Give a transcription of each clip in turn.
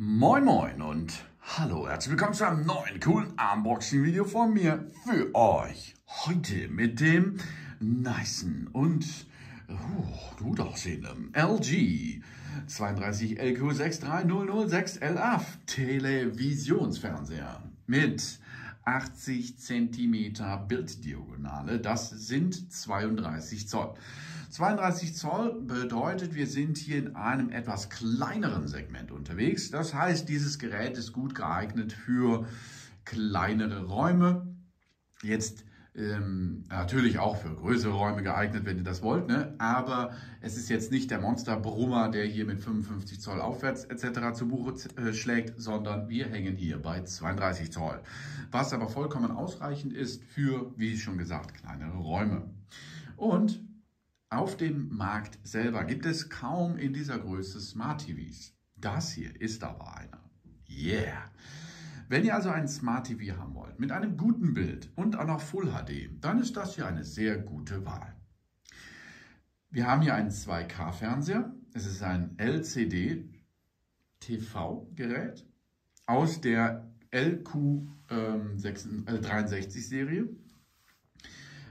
Moin Moin und hallo, herzlich willkommen zu einem neuen coolen Unboxing-Video von mir für euch. Heute mit dem nicen und uh, gut aussehenden LG 32LQ63006LF Televisionsfernseher mit 80 cm Bilddiagonale. Das sind 32 Zoll. 32 Zoll bedeutet, wir sind hier in einem etwas kleineren Segment unterwegs. Das heißt, dieses Gerät ist gut geeignet für kleinere Räume. Jetzt ähm, natürlich auch für größere Räume geeignet, wenn ihr das wollt, ne? aber es ist jetzt nicht der Monster-Brummer, der hier mit 55 Zoll aufwärts etc. zu Buche äh, schlägt, sondern wir hängen hier bei 32 Zoll, was aber vollkommen ausreichend ist für, wie schon gesagt, kleinere Räume. Und auf dem Markt selber gibt es kaum in dieser Größe Smart TVs. Das hier ist aber einer. Yeah! Wenn ihr also einen Smart TV haben wollt, mit einem guten Bild und auch noch Full HD, dann ist das hier eine sehr gute Wahl. Wir haben hier einen 2K-Fernseher. Es ist ein LCD-TV-Gerät aus der LQ63-Serie ähm,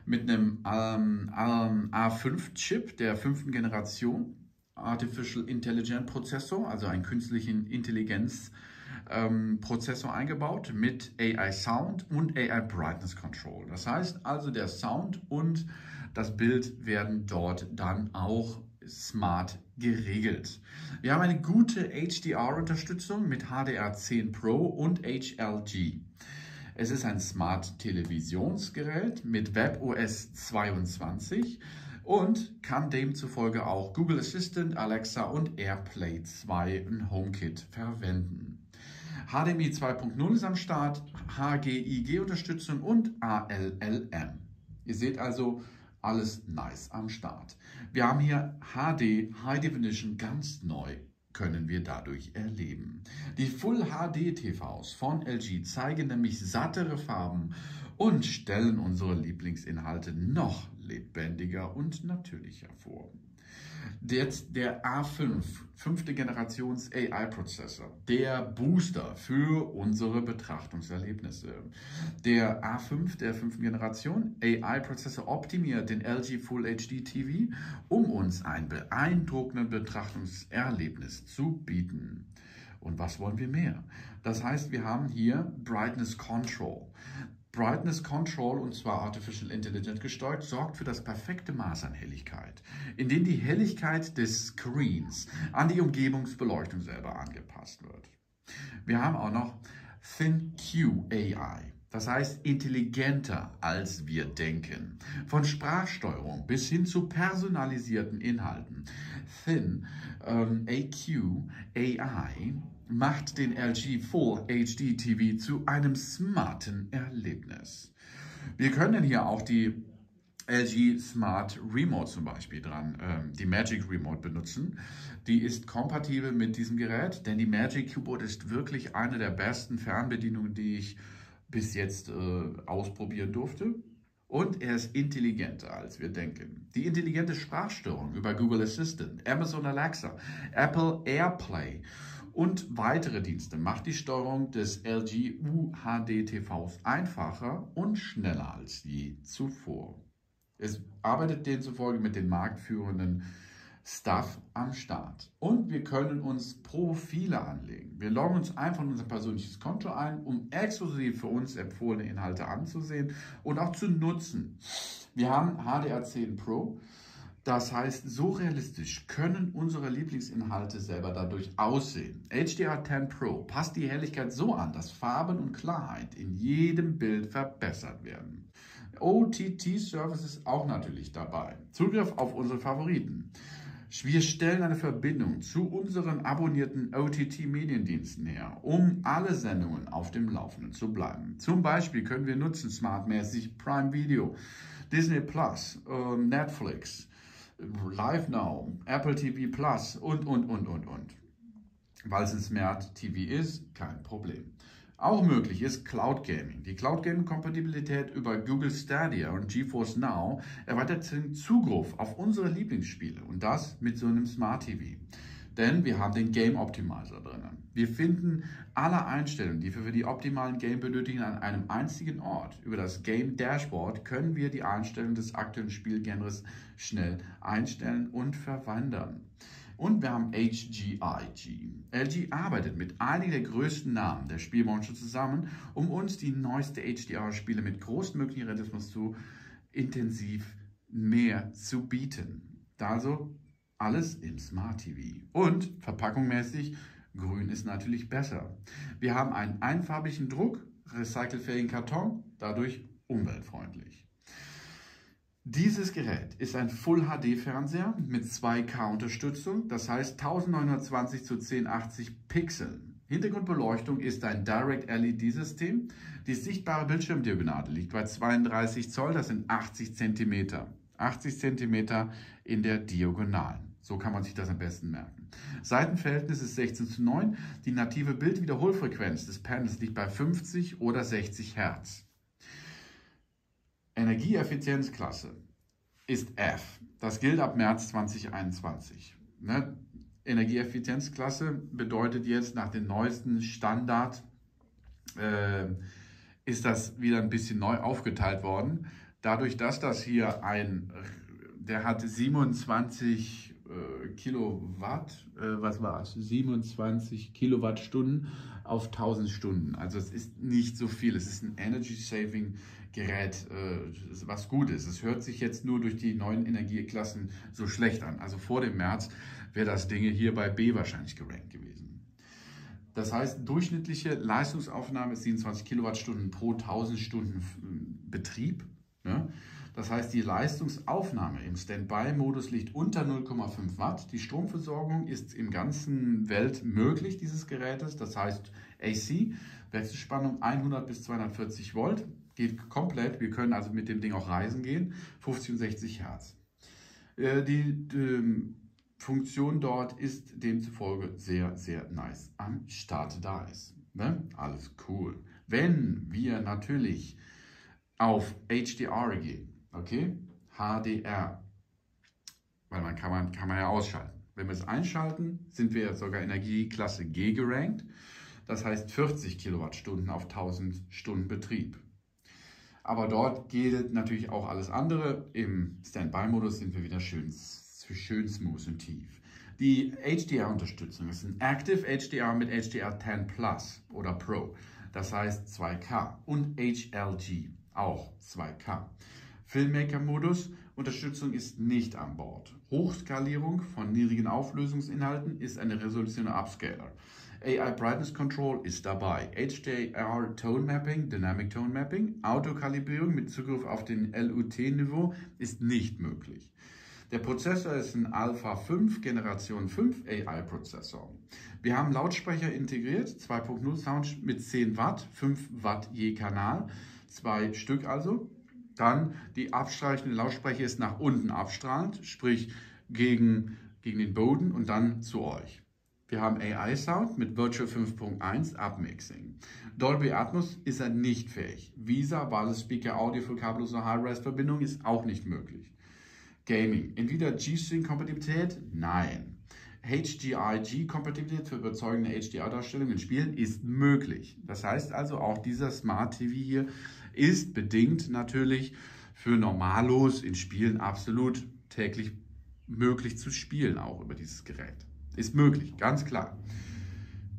mit einem ähm, ähm, A5-Chip der fünften Generation, Artificial Intelligent Prozessor, also einen künstlichen Intelligenz ähm, eingebaut mit AI Sound und AI Brightness Control. Das heißt also, der Sound und das Bild werden dort dann auch smart geregelt. Wir haben eine gute HDR-Unterstützung mit HDR10 Pro und HLG. Es ist ein Smart Televisionsgerät mit WebOS 22 und kann demzufolge auch Google Assistant, Alexa und AirPlay 2 in HomeKit verwenden. HDMI 2.0 ist am Start, HGIG-Unterstützung und ALLM. Ihr seht also, alles nice am Start. Wir haben hier HD High Definition ganz neu können wir dadurch erleben. Die Full HD TVs von LG zeigen nämlich sattere Farben und stellen unsere Lieblingsinhalte noch lebendiger und natürlicher vor. Jetzt der A5, fünfte Generations AI-Prozessor, der Booster für unsere Betrachtungserlebnisse. Der A5 der fünften Generation AI-Prozessor optimiert den LG Full HD TV, um uns ein beeindruckendes Betrachtungserlebnis zu bieten. Und was wollen wir mehr? Das heißt, wir haben hier Brightness Control. Brightness Control, und zwar Artificial Intelligence gesteuert, sorgt für das perfekte Maß an Helligkeit, indem die Helligkeit des Screens an die Umgebungsbeleuchtung selber angepasst wird. Wir haben auch noch ThinQ AI. Das heißt intelligenter als wir denken. Von Sprachsteuerung bis hin zu personalisierten Inhalten. Thin ähm, AQ AI macht den LG Full HD TV zu einem smarten Erlebnis. Wir können hier auch die LG Smart Remote zum Beispiel dran, ähm, die Magic Remote benutzen. Die ist kompatibel mit diesem Gerät, denn die Magic Keyboard ist wirklich eine der besten Fernbedienungen, die ich bis jetzt äh, ausprobieren durfte. Und er ist intelligenter, als wir denken. Die intelligente Sprachsteuerung über Google Assistant, Amazon Alexa, Apple AirPlay und weitere Dienste macht die Steuerung des LG UHD TVs einfacher und schneller als je zuvor. Es arbeitet demzufolge mit den marktführenden Stuff am Start. Und wir können uns Profile anlegen. Wir loggen uns einfach in unser persönliches Konto ein, um exklusiv für uns empfohlene Inhalte anzusehen und auch zu nutzen. Wir haben HDR10 Pro das heißt, so realistisch können unsere Lieblingsinhalte selber dadurch aussehen. HDR10 Pro passt die Helligkeit so an, dass Farben und Klarheit in jedem Bild verbessert werden. OTT-Service ist auch natürlich dabei. Zugriff auf unsere Favoriten. Wir stellen eine Verbindung zu unseren abonnierten OTT-Mediendiensten her, um alle Sendungen auf dem Laufenden zu bleiben. Zum Beispiel können wir nutzen smartmäßig Prime Video, Disney Plus, ähm, Netflix, Live Now, Apple TV Plus und, und, und, und, und. Weil es ein Smart TV ist, kein Problem. Auch möglich ist Cloud Gaming. Die Cloud Gaming Kompatibilität über Google Stadia und GeForce Now erweitert den Zugriff auf unsere Lieblingsspiele und das mit so einem Smart TV. Denn wir haben den Game Optimizer drin. Wir finden alle Einstellungen, die wir für die optimalen Game benötigen, an einem einzigen Ort. Über das Game Dashboard können wir die Einstellungen des aktuellen Spielgenres schnell einstellen und verwandern. Und wir haben HGIG. LG arbeitet mit einigen der größten Namen der Spielbranche zusammen, um uns die neueste HDR-Spiele mit großmöglichen Realismus zu intensiv mehr zu bieten. Also alles im Smart TV. Und verpackungsmäßig, grün ist natürlich besser. Wir haben einen einfarbigen Druck, recycelfähigen Karton, dadurch umweltfreundlich. Dieses Gerät ist ein Full HD Fernseher mit 2K Unterstützung, das heißt 1920 zu 1080 Pixeln. Hintergrundbeleuchtung ist ein Direct LED System. Die sichtbare Bildschirmdiagonale liegt bei 32 Zoll, das sind 80 Zentimeter. 80 cm in der Diagonalen. So kann man sich das am besten merken. Seitenverhältnis ist 16 zu 9. Die native Bildwiederholfrequenz des Panels liegt bei 50 oder 60 Hertz. Energieeffizienzklasse ist F. Das gilt ab März 2021. Ne? Energieeffizienzklasse bedeutet jetzt nach dem neuesten Standard, äh, ist das wieder ein bisschen neu aufgeteilt worden. Dadurch, dass das hier ein, der hat 27 äh, Kilowatt, äh, was war es? 27 Kilowattstunden auf 1000 Stunden. Also es ist nicht so viel. Es ist ein Energy Saving Gerät, äh, was gut ist. Es hört sich jetzt nur durch die neuen Energieklassen so schlecht an. Also vor dem März wäre das Ding hier bei B wahrscheinlich gerankt gewesen. Das heißt, durchschnittliche Leistungsaufnahme ist 27 Kilowattstunden pro 1000 Stunden äh, Betrieb. Ne? Das heißt, die Leistungsaufnahme im Standby-Modus liegt unter 0,5 Watt. Die Stromversorgung ist im ganzen Welt möglich dieses Gerätes. Das heißt AC, Wechselspannung 100 bis 240 Volt, geht komplett. Wir können also mit dem Ding auch reisen gehen, 50 und 60 Hertz. Äh, die, die Funktion dort ist demzufolge sehr, sehr nice am Start da ist. Ne? Alles cool. Wenn wir natürlich auf HDR gehen, okay? HDR, weil man kann man, kann man ja ausschalten. Wenn wir es einschalten, sind wir sogar Energieklasse G gerankt. Das heißt 40 Kilowattstunden auf 1000 Stunden Betrieb. Aber dort gilt natürlich auch alles andere. Im Standby-Modus sind wir wieder schön, schön smooth und tief. Die HDR-Unterstützung ist ein Active HDR mit HDR 10 Plus oder Pro. Das heißt 2K und HLG auch 2K. Filmmaker-Modus, Unterstützung ist nicht an Bord. Hochskalierung von niedrigen Auflösungsinhalten ist eine Resolution Upscaler. AI Brightness Control ist dabei. HDR Tone Mapping, Dynamic Tone Mapping, Autokalibrierung mit Zugriff auf den LUT-Niveau ist nicht möglich. Der Prozessor ist ein Alpha 5 Generation 5 AI Prozessor. Wir haben Lautsprecher integriert, 2.0 Sound mit 10 Watt, 5 Watt je Kanal zwei Stück also. Dann die abstreichende Lautsprecher ist nach unten abstrahlend, sprich gegen, gegen den Boden und dann zu euch. Wir haben AI Sound mit Virtual 5.1 Upmixing. Dolby Atmos ist er nicht fähig. Visa Wireless Speaker Audio für kabellose High-Res Verbindung ist auch nicht möglich. Gaming. Entweder G-String Kompatibilität? Nein. HDIG-Kompatibilität für überzeugende HDR-Darstellungen in Spielen ist möglich. Das heißt also, auch dieser Smart TV hier ist bedingt natürlich für Normalos in Spielen absolut täglich möglich zu spielen, auch über dieses Gerät. Ist möglich, ganz klar.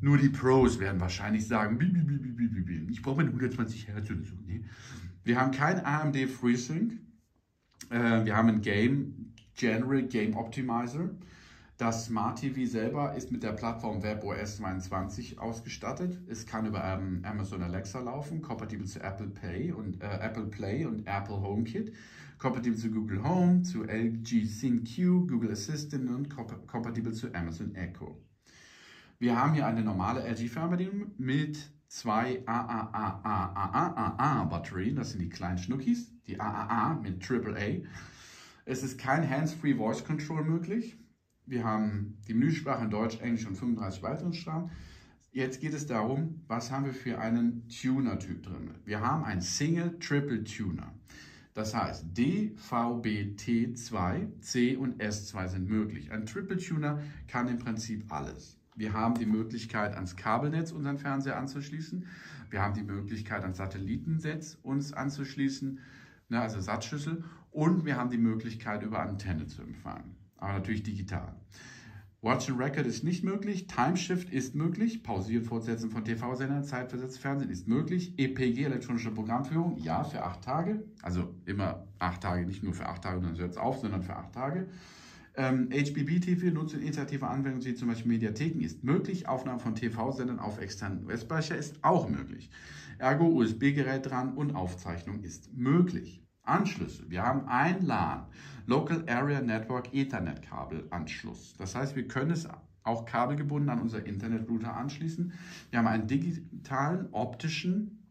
Nur die Pros werden wahrscheinlich sagen, ich brauche meine 120 Hertz oder so. Nee. Wir haben kein AMD FreeSync. Äh, wir haben ein Game General Game Optimizer. Das Smart TV selber ist mit der Plattform WebOS 22 ausgestattet. Es kann über ähm, Amazon Alexa laufen, kompatibel zu Apple Pay und äh, Apple Play und Apple HomeKit, kompatibel zu Google Home, zu LG ThinQ, Google Assistant und komp kompatibel zu Amazon Echo. Wir haben hier eine normale LG-Fernbedienung mit zwei AAA-Batterien, das sind die kleinen Schnuckis, die AAA mit AAA. Es ist kein Hands-Free Voice Control möglich. Wir haben die Menüsprache in Deutsch, Englisch und 35 weiteren Sprachen. Jetzt geht es darum, was haben wir für einen Tuner-Typ drin. Wir haben einen Single-Triple-Tuner. Das heißt, D, V, B, T2, C und S2 sind möglich. Ein Triple Tuner kann im Prinzip alles. Wir haben die Möglichkeit, ans Kabelnetz unseren Fernseher anzuschließen. Wir haben die Möglichkeit, ans Satellitennetz uns anzuschließen, ne, also Satzschüssel. Und wir haben die Möglichkeit, über Antenne zu empfangen. Aber natürlich digital. Watch and Record ist nicht möglich, Timeshift ist möglich, Pausieren, Fortsetzen von TV-Sendern, zeitversetzt Fernsehen ist möglich, EPG, elektronische Programmführung, ja, für acht Tage, also immer acht Tage, nicht nur für acht Tage, dann hört es auf, sondern für acht Tage. Ähm, HBB-TV, Nutzung interaktiver Anwendungen wie zum Beispiel Mediatheken ist möglich, Aufnahme von TV-Sendern auf externen US-Speicher ist auch möglich. Ergo USB-Gerät dran und Aufzeichnung ist möglich. Anschlüsse. Wir haben ein LAN, Local Area Network Ethernet Kabel Anschluss. Das heißt, wir können es auch kabelgebunden an unser Internetrouter anschließen. Wir haben einen digitalen optischen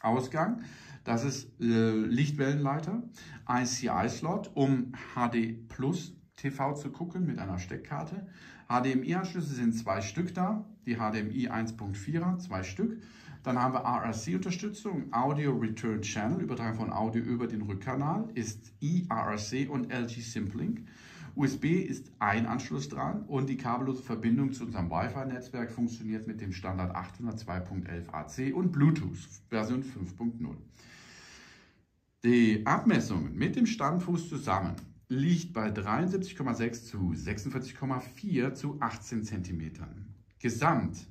Ausgang. Das ist äh, Lichtwellenleiter, ICI-Slot, um HD Plus TV zu gucken mit einer Steckkarte. HDMI-Anschlüsse sind zwei Stück da, die HDMI 1.4er, zwei Stück. Dann haben wir RRC-Unterstützung, Audio Return Channel, Übertragung von Audio über den Rückkanal, ist eRRC und LG Simplink. USB ist ein Anschluss dran und die kabellose Verbindung zu unserem Wi-Fi-Netzwerk funktioniert mit dem Standard 802.11 AC und Bluetooth Version 5.0. Die Abmessungen mit dem Standfuß zusammen liegt bei 73,6 zu 46,4 zu 18 cm. Gesamt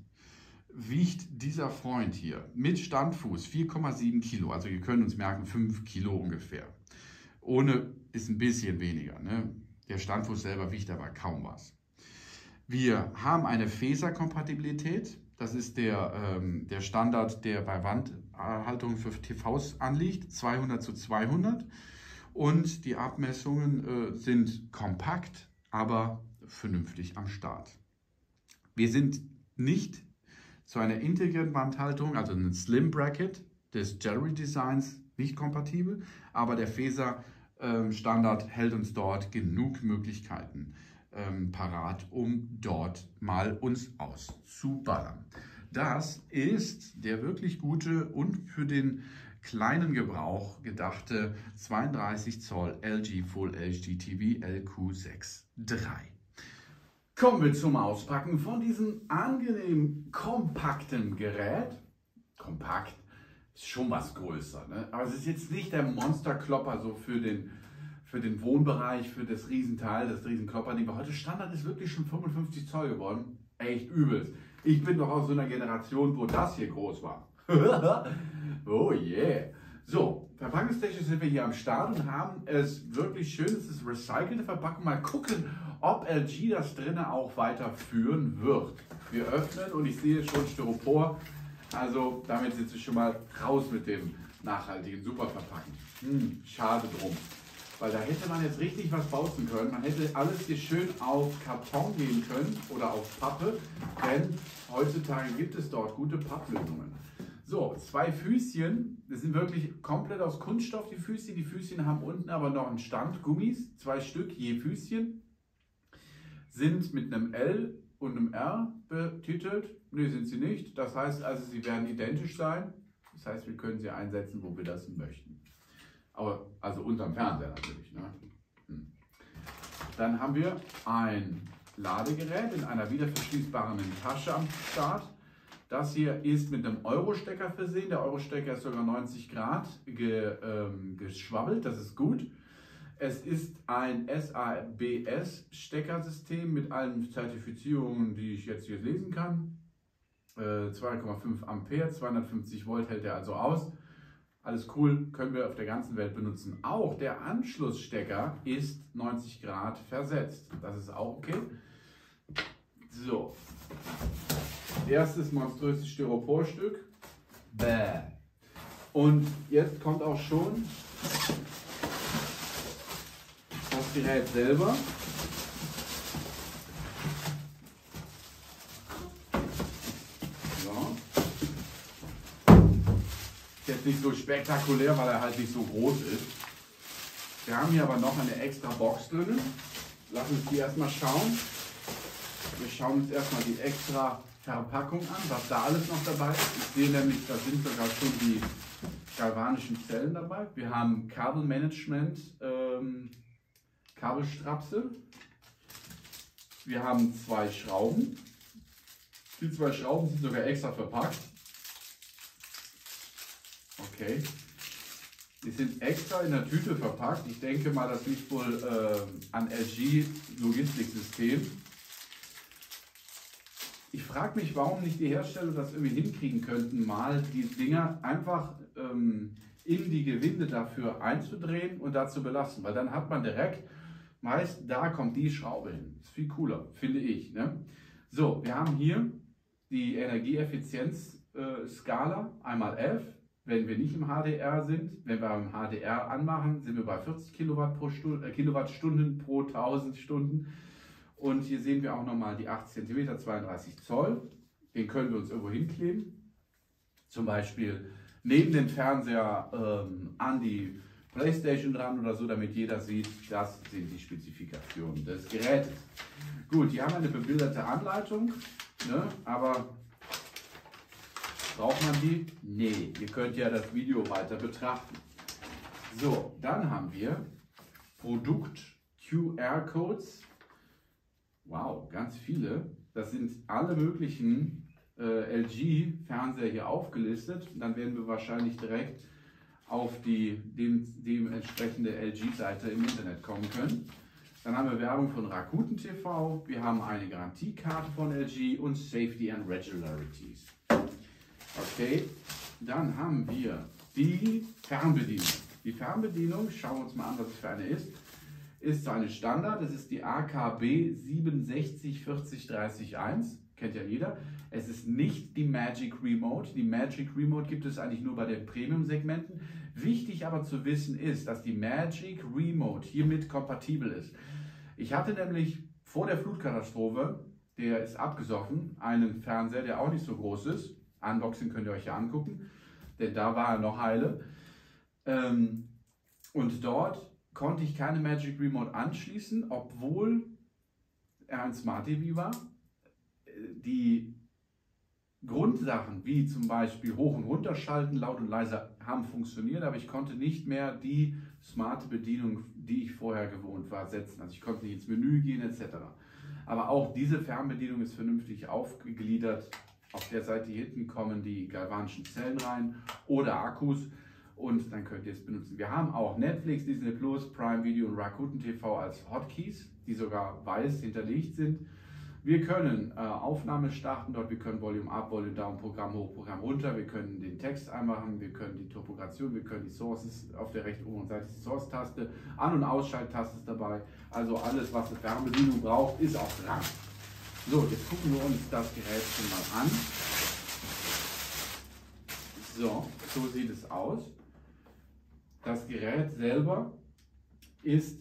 wiegt dieser Freund hier mit Standfuß 4,7 Kilo. Also ihr könnt uns merken, 5 Kilo ungefähr. Ohne ist ein bisschen weniger. Ne? Der Standfuß selber wiegt aber kaum was. Wir haben eine Faserkompatibilität. Das ist der, ähm, der Standard, der bei Wandhaltung für TVs anliegt. 200 zu 200. Und die Abmessungen äh, sind kompakt, aber vernünftig am Start. Wir sind nicht zu einer integrierten Wandhaltung, also ein Slim Bracket des Jerry Designs, nicht kompatibel, aber der Feser ähm, Standard hält uns dort genug Möglichkeiten ähm, parat, um dort mal uns auszuballern. Das ist der wirklich gute und für den kleinen Gebrauch gedachte 32 Zoll LG Full HD TV LQ6 III. Kommen wir zum Auspacken von diesem angenehm kompakten Gerät. Kompakt ist schon was größer, ne? aber es ist jetzt nicht der Monsterklopper so für den, für den Wohnbereich, für das Riesenteil, das Riesenklopperding. Heute Standard ist wirklich schon 55 Zoll geworden. Echt übelst. Ich bin doch aus so einer Generation, wo das hier groß war. oh yeah. So, verpackungstechnisch sind wir hier am Start und haben es wirklich schön. Es ist recycelte Verpackung. Mal gucken, ob LG das drinnen auch weiterführen wird. Wir öffnen und ich sehe schon Styropor. Also damit sind sie schon mal raus mit dem nachhaltigen Superverpacken. Hm, schade drum. Weil da hätte man jetzt richtig was bauen können. Man hätte alles hier schön auf Karton gehen können oder auf Pappe, denn heutzutage gibt es dort gute Papplösungen. So, zwei Füßchen, das sind wirklich komplett aus Kunststoff, die Füßchen. Die Füßchen haben unten aber noch einen Stand, Gummis, zwei Stück je Füßchen sind mit einem L und einem R betitelt. Ne, sind sie nicht. Das heißt also, sie werden identisch sein. Das heißt, wir können sie einsetzen, wo wir das möchten. Aber, also unterm Fernseher natürlich. Ne? Hm. Dann haben wir ein Ladegerät in einer wiederverschließbaren Tasche am Start. Das hier ist mit einem Euro-Stecker versehen. Der Euro-Stecker ist sogar 90 Grad ge, ähm, geschwabbelt, das ist gut. Es ist ein SABS-Steckersystem mit allen Zertifizierungen, die ich jetzt hier lesen kann. 2,5 äh, Ampere, 250 Volt hält er also aus. Alles cool, können wir auf der ganzen Welt benutzen. Auch der Anschlussstecker ist 90 Grad versetzt. Das ist auch okay. So, erstes monströses Styroporstück. Bäh. Und jetzt kommt auch schon Gerät selber. So. Jetzt nicht so spektakulär, weil er halt nicht so groß ist. Wir haben hier aber noch eine extra Box drin. Lass uns die erstmal schauen. Wir schauen uns erstmal die extra Verpackung an, was da alles noch dabei ist. Ich sehe nämlich, da sind sogar schon die galvanischen Zellen dabei. Wir haben Kabelmanagement, ähm, Kabelstrapse. Wir haben zwei Schrauben. Die zwei Schrauben sind sogar extra verpackt. Okay. Die sind extra in der Tüte verpackt. Ich denke mal, das liegt wohl äh, an LG Logistiksystem. Ich frage mich, warum nicht die Hersteller das irgendwie hinkriegen könnten, mal die Dinger einfach ähm, in die Gewinde dafür einzudrehen und da zu belassen. Weil dann hat man direkt, meist da kommt die Schraube hin. Ist viel cooler, finde ich. Ne? So, wir haben hier die Energieeffizienzskala, äh, einmal F, wenn wir nicht im HDR sind. Wenn wir im HDR anmachen, sind wir bei 40 Kilowatt pro Stunde, äh, Kilowattstunden pro 1000 Stunden. Und hier sehen wir auch nochmal die 8 cm, 32 Zoll. Den können wir uns irgendwo hinkleben. Zum Beispiel neben den Fernseher ähm, an die Playstation dran oder so, damit jeder sieht, das sind die Spezifikationen des Gerätes. Gut, hier haben wir eine bebilderte Anleitung, ne, aber braucht man die? Nee, ihr könnt ja das Video weiter betrachten. So, dann haben wir Produkt QR-Codes Wow, ganz viele. Das sind alle möglichen äh, LG-Fernseher hier aufgelistet. dann werden wir wahrscheinlich direkt auf die dem, dementsprechende LG-Seite im Internet kommen können. Dann haben wir Werbung von Rakuten TV, wir haben eine Garantiekarte von LG und Safety and Regularities. Okay, dann haben wir die Fernbedienung. Die Fernbedienung, schauen wir uns mal an, was es für eine ist ist eine Standard. Das ist die AKB 6740301. Kennt ja jeder. Es ist nicht die Magic Remote. Die Magic Remote gibt es eigentlich nur bei den Premium-Segmenten. Wichtig aber zu wissen ist, dass die Magic Remote hiermit kompatibel ist. Ich hatte nämlich vor der Flutkatastrophe, der ist abgesoffen, einen Fernseher, der auch nicht so groß ist. Unboxing könnt ihr euch ja angucken, denn da war er noch heile. Ähm, und dort konnte ich keine Magic Remote anschließen, obwohl er ein Smart TV war. Die Grundsachen wie zum Beispiel hoch und runter schalten, laut und leise haben funktioniert, aber ich konnte nicht mehr die smarte Bedienung, die ich vorher gewohnt war, setzen. Also ich konnte nicht ins Menü gehen etc. Aber auch diese Fernbedienung ist vernünftig aufgegliedert. Auf der Seite hier hinten kommen die galvanischen Zellen rein oder Akkus und dann könnt ihr es benutzen. Wir haben auch Netflix, Disney Plus, Prime Video und Rakuten TV als Hotkeys, die sogar weiß hinterlegt sind. Wir können äh, Aufnahme starten dort, wir können Volume Up, Volume Down, Programm hoch, Programm runter, wir können den Text einmachen, wir können die Topografie, wir können die Sources auf der rechten oberen Seite die Source-Taste, An- und Ausschalttaste ist dabei. Also alles, was eine Fernbedienung braucht, ist auch dran. So, jetzt gucken wir uns das Gerät schon mal an. So, so sieht es aus. Das Gerät selber ist,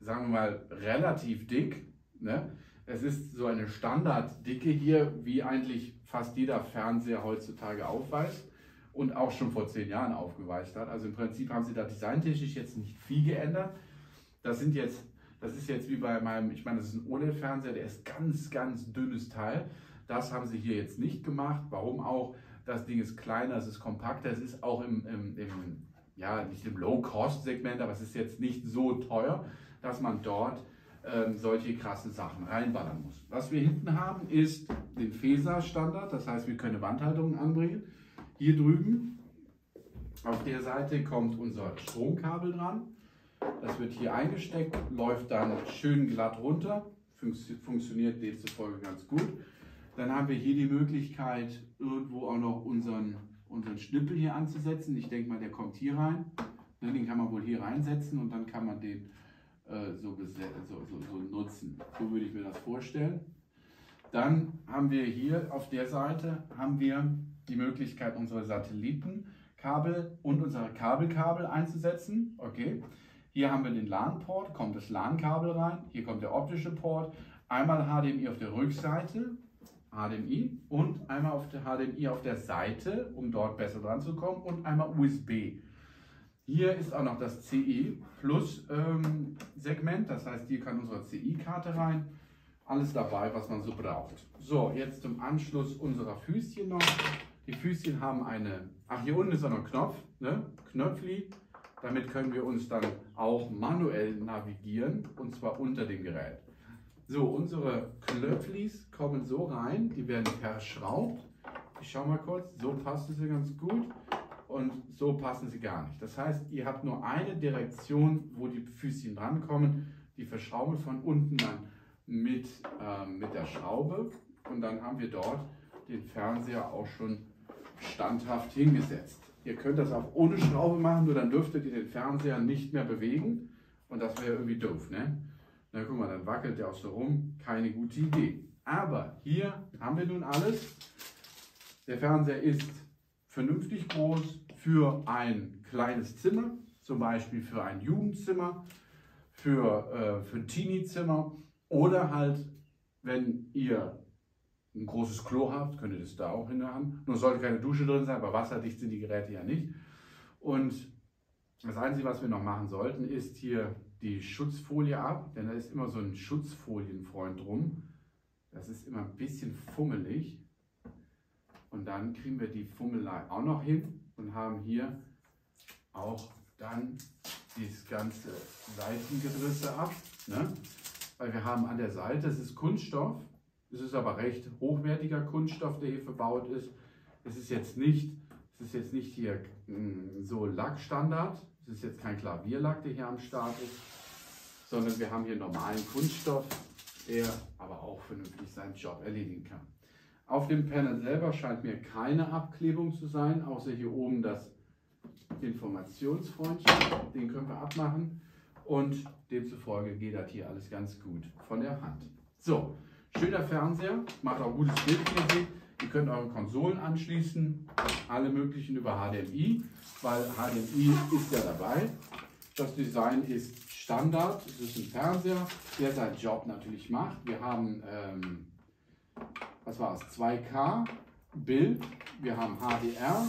sagen wir mal, relativ dick. Ne? Es ist so eine Standarddicke hier, wie eigentlich fast jeder Fernseher heutzutage aufweist und auch schon vor zehn Jahren aufgeweist hat. Also im Prinzip haben sie da designtechnisch jetzt nicht viel geändert. Das sind jetzt, das ist jetzt wie bei meinem, ich meine, das ist ein OLED-Fernseher, der ist ganz, ganz dünnes Teil. Das haben sie hier jetzt nicht gemacht. Warum auch? Das Ding ist kleiner, es ist kompakter, es ist auch im, im, im ja, nicht im Low-Cost-Segment, aber es ist jetzt nicht so teuer, dass man dort ähm, solche krassen Sachen reinballern muss. Was wir hinten haben, ist den FESA-Standard, das heißt, wir können Wandhaltungen anbringen. Hier drüben auf der Seite kommt unser Stromkabel dran. Das wird hier eingesteckt, läuft dann schön glatt runter, Fun funktioniert demzufolge ganz gut. Dann haben wir hier die Möglichkeit, irgendwo auch noch unseren unseren Schnippel hier anzusetzen. Ich denke mal, der kommt hier rein. Ne, den kann man wohl hier reinsetzen und dann kann man den so, so, so, so nutzen. So würde ich mir das vorstellen. Dann haben wir hier auf der Seite haben wir die Möglichkeit, unsere Satellitenkabel und unsere Kabelkabel einzusetzen. Okay. Hier haben wir den LAN-Port, kommt das LAN-Kabel rein. Hier kommt der optische Port. Einmal HDMI auf der Rückseite HDMI und einmal auf der HDMI auf der Seite, um dort besser dran zu kommen und einmal USB. Hier ist auch noch das CE Plus ähm, Segment, das heißt, hier kann unsere CI-Karte rein. Alles dabei, was man so braucht. So, jetzt zum Anschluss unserer Füßchen noch. Die Füßchen haben eine, ach hier unten ist noch ein Knopf, ne? Knöpfli. Damit können wir uns dann auch manuell navigieren und zwar unter dem Gerät. So, unsere Knöpflis kommen so rein, die werden verschraubt. Ich schau mal kurz, so passen sie ganz gut und so passen sie gar nicht. Das heißt, ihr habt nur eine Direktion, wo die Füßchen drankommen. Die verschrauben von unten dann mit, äh, mit der Schraube und dann haben wir dort den Fernseher auch schon standhaft hingesetzt. Ihr könnt das auch ohne Schraube machen, nur dann dürftet ihr den Fernseher nicht mehr bewegen und das wäre irgendwie doof, ne? Na guck mal, dann wackelt der auch so rum, keine gute Idee. Aber hier haben wir nun alles. Der Fernseher ist vernünftig groß für ein kleines Zimmer, zum Beispiel für ein Jugendzimmer, für, äh, für ein Teenie-Zimmer oder halt, wenn ihr ein großes Klo habt, könnt ihr das da auch hin haben. Nur sollte keine Dusche drin sein, aber wasserdicht sind die Geräte ja nicht. Und das Einzige, was wir noch machen sollten, ist hier die Schutzfolie ab, denn da ist immer so ein Schutzfolienfreund drum. Das ist immer ein bisschen fummelig. Und dann kriegen wir die Fummelei auch noch hin und haben hier auch dann dieses ganze Seitengedrisse ab. Ne? Weil wir haben an der Seite, es ist Kunststoff, es ist aber recht hochwertiger Kunststoff, der hier verbaut ist. Es ist jetzt nicht, es ist jetzt nicht hier mm, so Lackstandard. Es ist jetzt kein Klavierlack, der hier am Start ist, sondern wir haben hier normalen Kunststoff, der aber auch vernünftig seinen Job erledigen kann. Auf dem Panel selber scheint mir keine Abklebung zu sein, außer hier oben das Informationsfreundchen. Den können wir abmachen und demzufolge geht das hier alles ganz gut von der Hand. So, Schöner Fernseher, macht auch gutes Bild. Ihr könnt eure Konsolen anschließen, alle möglichen über HDMI, weil HDMI ist ja dabei. Das Design ist Standard, es ist ein Fernseher, der seinen Job natürlich macht. Wir haben, ähm, was war es, 2K Bild, wir haben HDR,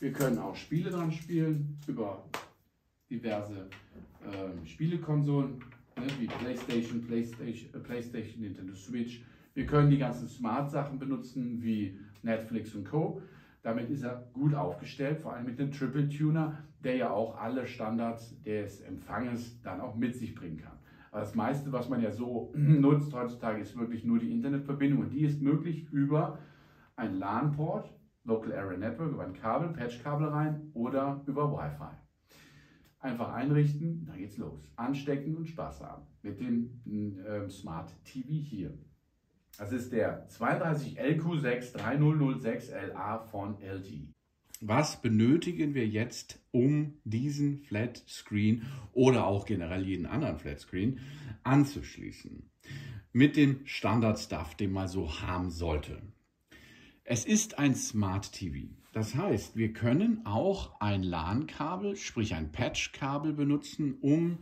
wir können auch Spiele dran spielen über diverse ähm, Spielekonsolen ne, wie PlayStation, PlayStation, äh, PlayStation, Nintendo Switch. Wir können die ganzen Smart-Sachen benutzen wie Netflix und Co. Damit ist er gut aufgestellt, vor allem mit dem Triple Tuner, der ja auch alle Standards des Empfanges dann auch mit sich bringen kann. Das meiste, was man ja so nutzt heutzutage, ist wirklich nur die Internetverbindung und die ist möglich über ein LAN-Port, Local Area Network, über ein Kabel, Patchkabel rein oder über Wi-Fi. Einfach einrichten, dann geht's los. Anstecken und Spaß haben mit dem äh, Smart TV hier. Das ist der 32LQ63006LA von LG. Was benötigen wir jetzt, um diesen Flat Screen oder auch generell jeden anderen Flat Screen anzuschließen? Mit dem Standard-Stuff, den man so haben sollte. Es ist ein Smart TV. Das heißt, wir können auch ein LAN-Kabel, sprich ein Patch-Kabel benutzen, um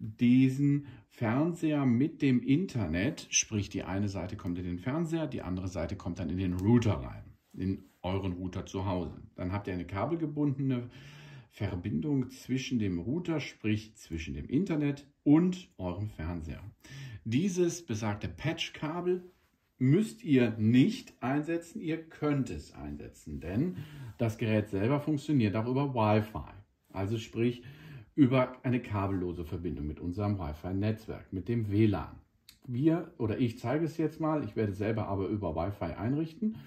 diesen Fernseher mit dem Internet, sprich die eine Seite kommt in den Fernseher, die andere Seite kommt dann in den Router rein, in euren Router zu Hause. Dann habt ihr eine kabelgebundene Verbindung zwischen dem Router, sprich zwischen dem Internet und eurem Fernseher. Dieses besagte Patch-Kabel müsst ihr nicht einsetzen, ihr könnt es einsetzen, denn das Gerät selber funktioniert auch über Wi-Fi. Also sprich über eine kabellose Verbindung mit unserem Wi-Fi-Netzwerk, mit dem WLAN. Wir oder ich zeige es jetzt mal, ich werde selber aber über Wi-Fi einrichten.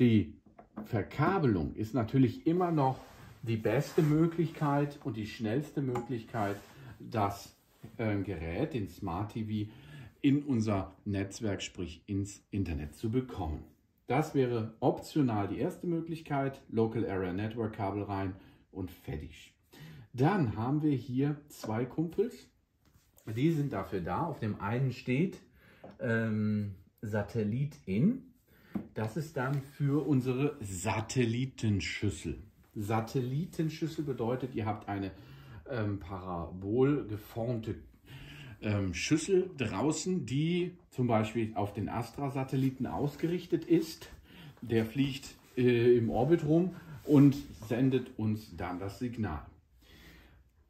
Die Verkabelung ist natürlich immer noch die beste Möglichkeit und die schnellste Möglichkeit, das äh, Gerät, den Smart TV, in unser Netzwerk, sprich ins Internet zu bekommen. Das wäre optional die erste Möglichkeit. Local Area Network Kabel rein und fertig. Dann haben wir hier zwei Kumpels. Die sind dafür da. Auf dem einen steht ähm, Satellit in. Das ist dann für unsere Satellitenschüssel. Satellitenschüssel bedeutet, ihr habt eine ähm, parabol geformte ähm, Schüssel draußen, die zum Beispiel auf den Astra-Satelliten ausgerichtet ist. Der fliegt äh, im Orbit rum und sendet uns dann das Signal.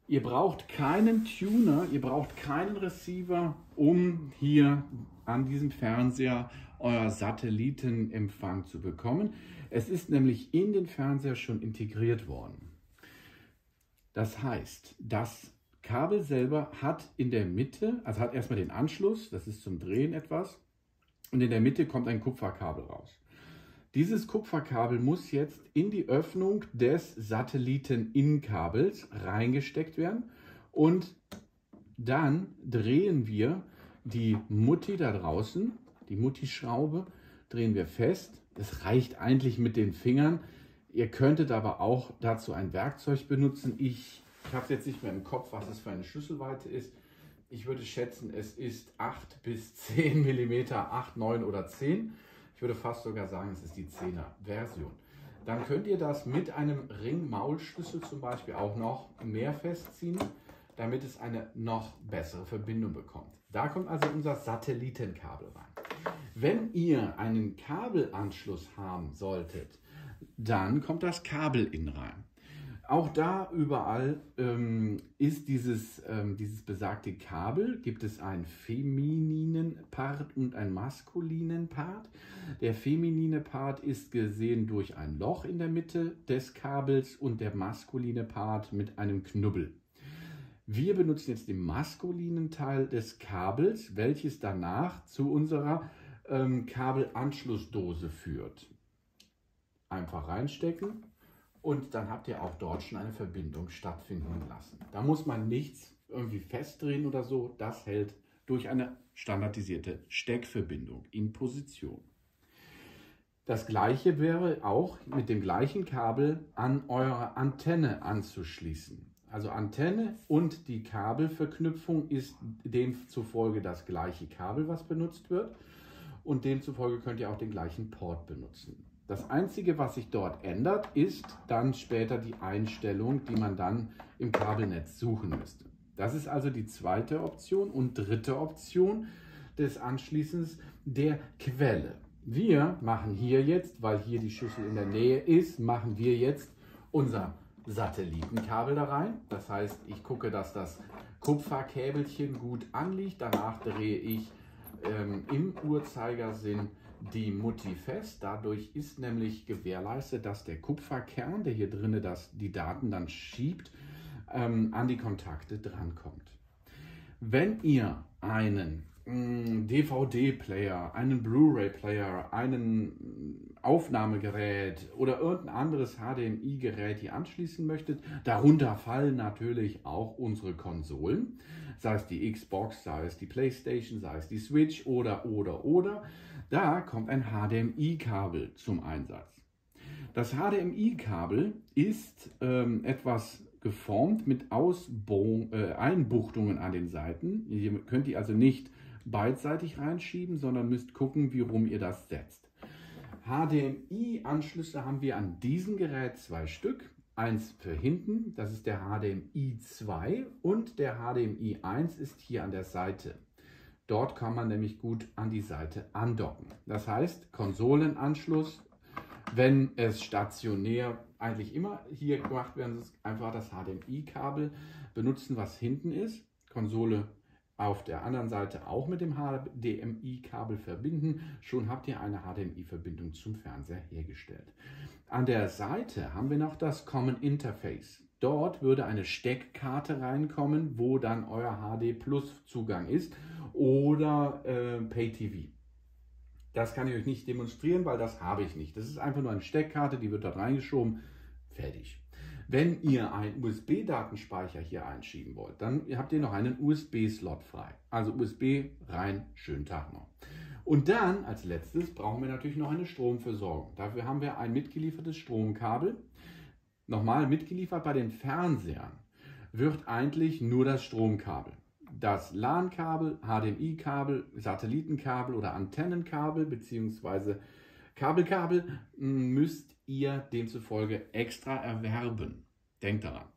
Ihr braucht keinen Tuner, ihr braucht keinen Receiver, um hier an diesem Fernseher euer Satellitenempfang zu bekommen. Es ist nämlich in den Fernseher schon integriert worden. Das heißt, das Kabel selber hat in der Mitte, also hat erstmal den Anschluss, das ist zum Drehen etwas, und in der Mitte kommt ein Kupferkabel raus. Dieses Kupferkabel muss jetzt in die Öffnung des Satelliten-In-Kabels reingesteckt werden und dann drehen wir die Mutti da draußen, die Mutti-Schraube, drehen wir fest. Das reicht eigentlich mit den Fingern. Ihr könntet aber auch dazu ein Werkzeug benutzen. Ich, ich habe jetzt nicht mehr im Kopf, was es für eine Schlüsselweite ist. Ich würde schätzen, es ist 8 bis 10 mm, 8, 9 oder 10. Ich würde fast sogar sagen, es ist die 10er Version. Dann könnt ihr das mit einem Ring-Maulschlüssel zum Beispiel auch noch mehr festziehen, damit es eine noch bessere Verbindung bekommt. Da kommt also unser Satellitenkabel rein. Wenn ihr einen Kabelanschluss haben solltet, dann kommt das Kabel in rein. Auch da überall ähm, ist dieses, ähm, dieses besagte Kabel, gibt es einen femininen Part und einen maskulinen Part. Der feminine Part ist gesehen durch ein Loch in der Mitte des Kabels und der maskuline Part mit einem Knubbel. Wir benutzen jetzt den maskulinen Teil des Kabels, welches danach zu unserer ähm, Kabelanschlussdose führt. Einfach reinstecken und dann habt ihr auch dort schon eine Verbindung stattfinden lassen. Da muss man nichts irgendwie festdrehen oder so. Das hält durch eine standardisierte Steckverbindung in Position. Das gleiche wäre auch mit dem gleichen Kabel an eure Antenne anzuschließen. Also Antenne und die Kabelverknüpfung ist demzufolge das gleiche Kabel, was benutzt wird. Und demzufolge könnt ihr auch den gleichen Port benutzen. Das Einzige, was sich dort ändert, ist dann später die Einstellung, die man dann im Kabelnetz suchen müsste. Das ist also die zweite Option und dritte Option des Anschließens der Quelle. Wir machen hier jetzt, weil hier die Schüssel in der Nähe ist, machen wir jetzt unser Satellitenkabel da rein. Das heißt, ich gucke, dass das Kupferkäbelchen gut anliegt. Danach drehe ich ähm, im Uhrzeigersinn die Mutti fest. Dadurch ist nämlich gewährleistet, dass der Kupferkern, der hier drinnen das, die Daten dann schiebt, ähm, an die Kontakte drankommt. Wenn ihr einen DVD-Player, einen Blu-ray-Player, einen Aufnahmegerät oder irgendein anderes HDMI-Gerät hier anschließen möchtet, darunter fallen natürlich auch unsere Konsolen, sei es die Xbox, sei es die PlayStation, sei es die Switch oder, oder, oder. Da kommt ein HDMI-Kabel zum Einsatz. Das HDMI-Kabel ist ähm, etwas geformt mit Ausbo äh, Einbuchtungen an den Seiten. Ihr könnt die also nicht beidseitig reinschieben, sondern müsst gucken, wie rum ihr das setzt. HDMI-Anschlüsse haben wir an diesem Gerät zwei Stück. Eins für hinten, das ist der HDMI 2 und der HDMI 1 ist hier an der Seite. Dort kann man nämlich gut an die Seite andocken. Das heißt, Konsolenanschluss, wenn es stationär eigentlich immer hier gemacht werden, ist einfach das HDMI-Kabel benutzen, was hinten ist. Konsole auf der anderen Seite auch mit dem HDMI-Kabel verbinden. Schon habt ihr eine HDMI-Verbindung zum Fernseher hergestellt. An der Seite haben wir noch das Common Interface. Dort würde eine Steckkarte reinkommen, wo dann euer HD Plus Zugang ist oder äh, Pay TV. Das kann ich euch nicht demonstrieren, weil das habe ich nicht. Das ist einfach nur eine Steckkarte, die wird dort reingeschoben. Fertig. Wenn ihr einen USB-Datenspeicher hier einschieben wollt, dann habt ihr noch einen USB-Slot frei. Also USB rein, schönen Tag noch. Und dann als letztes brauchen wir natürlich noch eine Stromversorgung. Dafür haben wir ein mitgeliefertes Stromkabel Nochmal mitgeliefert bei den Fernsehern wird eigentlich nur das Stromkabel. Das LAN-Kabel, HDMI-Kabel, Satellitenkabel oder Antennenkabel bzw. Kabelkabel müsst ihr demzufolge extra erwerben. Denkt daran.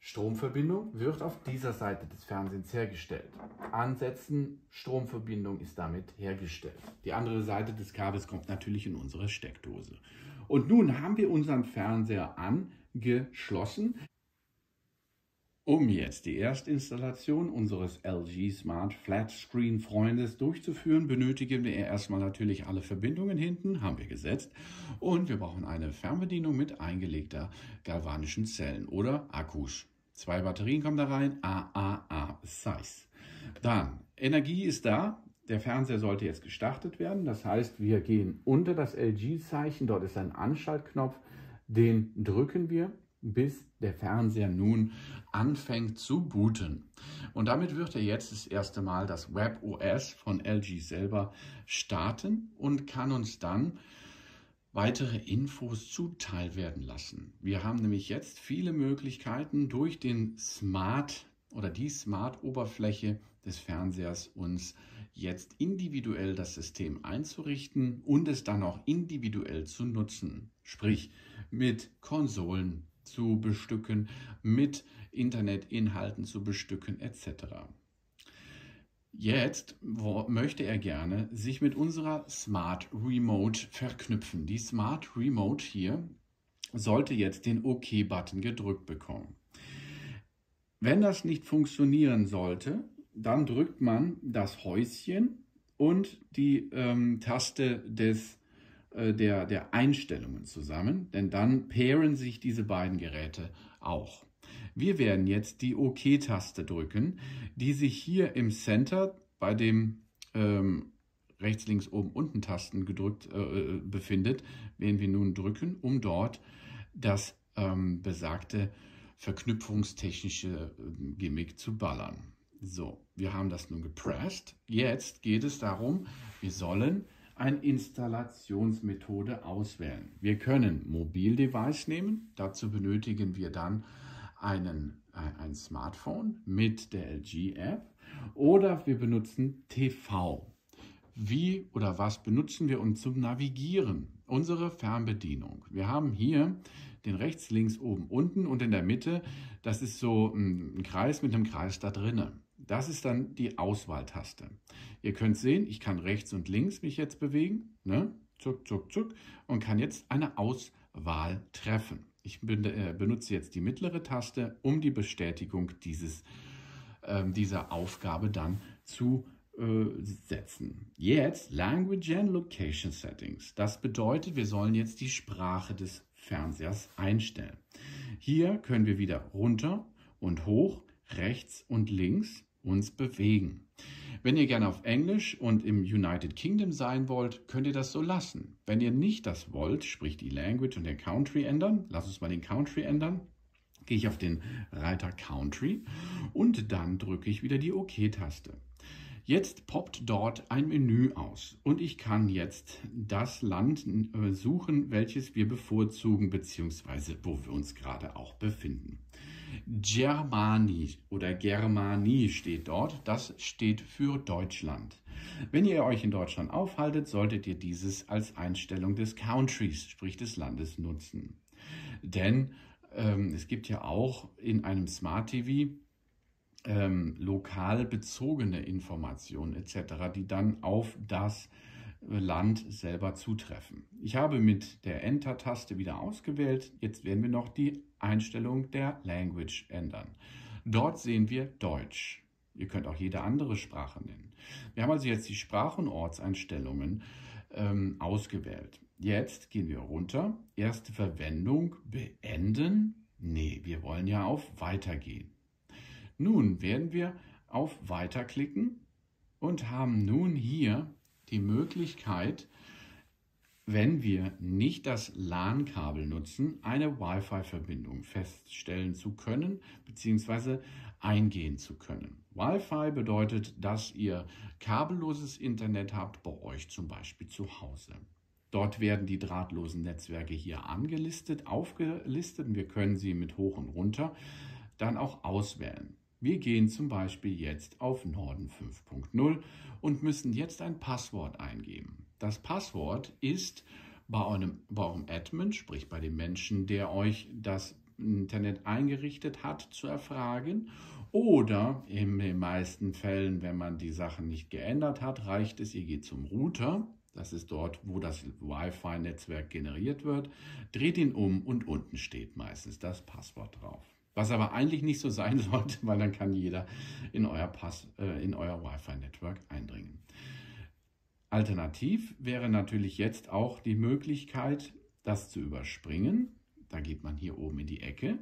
Stromverbindung wird auf dieser Seite des Fernsehens hergestellt. Ansetzen, Stromverbindung ist damit hergestellt. Die andere Seite des Kabels kommt natürlich in unsere Steckdose. Und nun haben wir unseren Fernseher angeschlossen. Um jetzt die Erstinstallation unseres LG Smart Flatscreen Freundes durchzuführen, benötigen wir erstmal natürlich alle Verbindungen hinten, haben wir gesetzt. Und wir brauchen eine Fernbedienung mit eingelegter galvanischen Zellen oder Akkus. Zwei Batterien kommen da rein, AAA Size. Dann, Energie ist da. Der Fernseher sollte jetzt gestartet werden. Das heißt, wir gehen unter das LG-Zeichen. Dort ist ein Anschaltknopf. Den drücken wir bis der Fernseher nun anfängt zu booten. Und damit wird er jetzt das erste Mal das WebOS von LG selber starten und kann uns dann weitere Infos zuteil werden lassen. Wir haben nämlich jetzt viele Möglichkeiten durch den Smart oder die Smart-Oberfläche des Fernsehers uns jetzt individuell das System einzurichten und es dann auch individuell zu nutzen. Sprich, mit Konsolen, zu bestücken, mit Internetinhalten zu bestücken etc. Jetzt möchte er gerne sich mit unserer Smart Remote verknüpfen. Die Smart Remote hier sollte jetzt den OK-Button gedrückt bekommen. Wenn das nicht funktionieren sollte, dann drückt man das Häuschen und die ähm, Taste des der, der Einstellungen zusammen, denn dann pairen sich diese beiden Geräte auch. Wir werden jetzt die OK-Taste drücken, die sich hier im Center bei dem ähm, rechts, links, oben, unten Tasten gedrückt äh, äh befindet, werden wir nun drücken, um dort das ähm, besagte verknüpfungstechnische äh, Gimmick zu ballern. So, wir haben das nun gepresst. Jetzt geht es darum, wir sollen eine Installationsmethode auswählen. Wir können Mobildevice nehmen. Dazu benötigen wir dann einen, ein Smartphone mit der LG-App oder wir benutzen TV. Wie oder was benutzen wir uns zum Navigieren? Unsere Fernbedienung. Wir haben hier den rechts, links, oben, unten und in der Mitte, das ist so ein Kreis mit einem Kreis da drinnen. Das ist dann die Auswahltaste. Ihr könnt sehen, ich kann rechts und links mich jetzt bewegen, ne? zuck, zuck, zuck, und kann jetzt eine Auswahl treffen. Ich äh, benutze jetzt die mittlere Taste, um die Bestätigung dieses, äh, dieser Aufgabe dann zu äh, setzen. Jetzt Language and Location Settings. Das bedeutet, wir sollen jetzt die Sprache des Fernsehers einstellen. Hier können wir wieder runter und hoch, rechts und links uns bewegen. Wenn ihr gerne auf Englisch und im United Kingdom sein wollt, könnt ihr das so lassen. Wenn ihr nicht das wollt, sprich die Language und den Country ändern, lass uns mal den Country ändern, gehe ich auf den Reiter Country und dann drücke ich wieder die OK-Taste. Jetzt poppt dort ein Menü aus und ich kann jetzt das Land äh, suchen, welches wir bevorzugen bzw. wo wir uns gerade auch befinden. Germani oder Germanie steht dort. Das steht für Deutschland. Wenn ihr euch in Deutschland aufhaltet, solltet ihr dieses als Einstellung des Countries, sprich des Landes, nutzen. Denn ähm, es gibt ja auch in einem Smart TV ähm, lokal bezogene Informationen etc., die dann auf das Land selber zutreffen. Ich habe mit der Enter-Taste wieder ausgewählt. Jetzt werden wir noch die Einstellung der Language ändern. Dort sehen wir Deutsch. Ihr könnt auch jede andere Sprache nennen. Wir haben also jetzt die Sprach- und Ortseinstellungen ähm, ausgewählt. Jetzt gehen wir runter. Erste Verwendung beenden. Nee, wir wollen ja auf Weitergehen. Nun werden wir auf Weiter klicken und haben nun hier die Möglichkeit, wenn wir nicht das LAN-Kabel nutzen, eine Wi-Fi-Verbindung feststellen zu können bzw. eingehen zu können. Wi-Fi bedeutet, dass ihr kabelloses Internet habt, bei euch zum Beispiel zu Hause. Dort werden die drahtlosen Netzwerke hier angelistet, aufgelistet und wir können sie mit hoch und runter dann auch auswählen. Wir gehen zum Beispiel jetzt auf Norden 5.0 und müssen jetzt ein Passwort eingeben. Das Passwort ist bei einem, bei eurem Admin, sprich bei dem Menschen, der euch das Internet eingerichtet hat, zu erfragen. Oder in den meisten Fällen, wenn man die Sachen nicht geändert hat, reicht es, ihr geht zum Router. Das ist dort, wo das Wi-Fi-Netzwerk generiert wird. Dreht ihn um und unten steht meistens das Passwort drauf. Was aber eigentlich nicht so sein sollte, weil dann kann jeder in euer Pass, äh, in euer Wi-Fi-Network eindringen. Alternativ wäre natürlich jetzt auch die Möglichkeit, das zu überspringen. Da geht man hier oben in die Ecke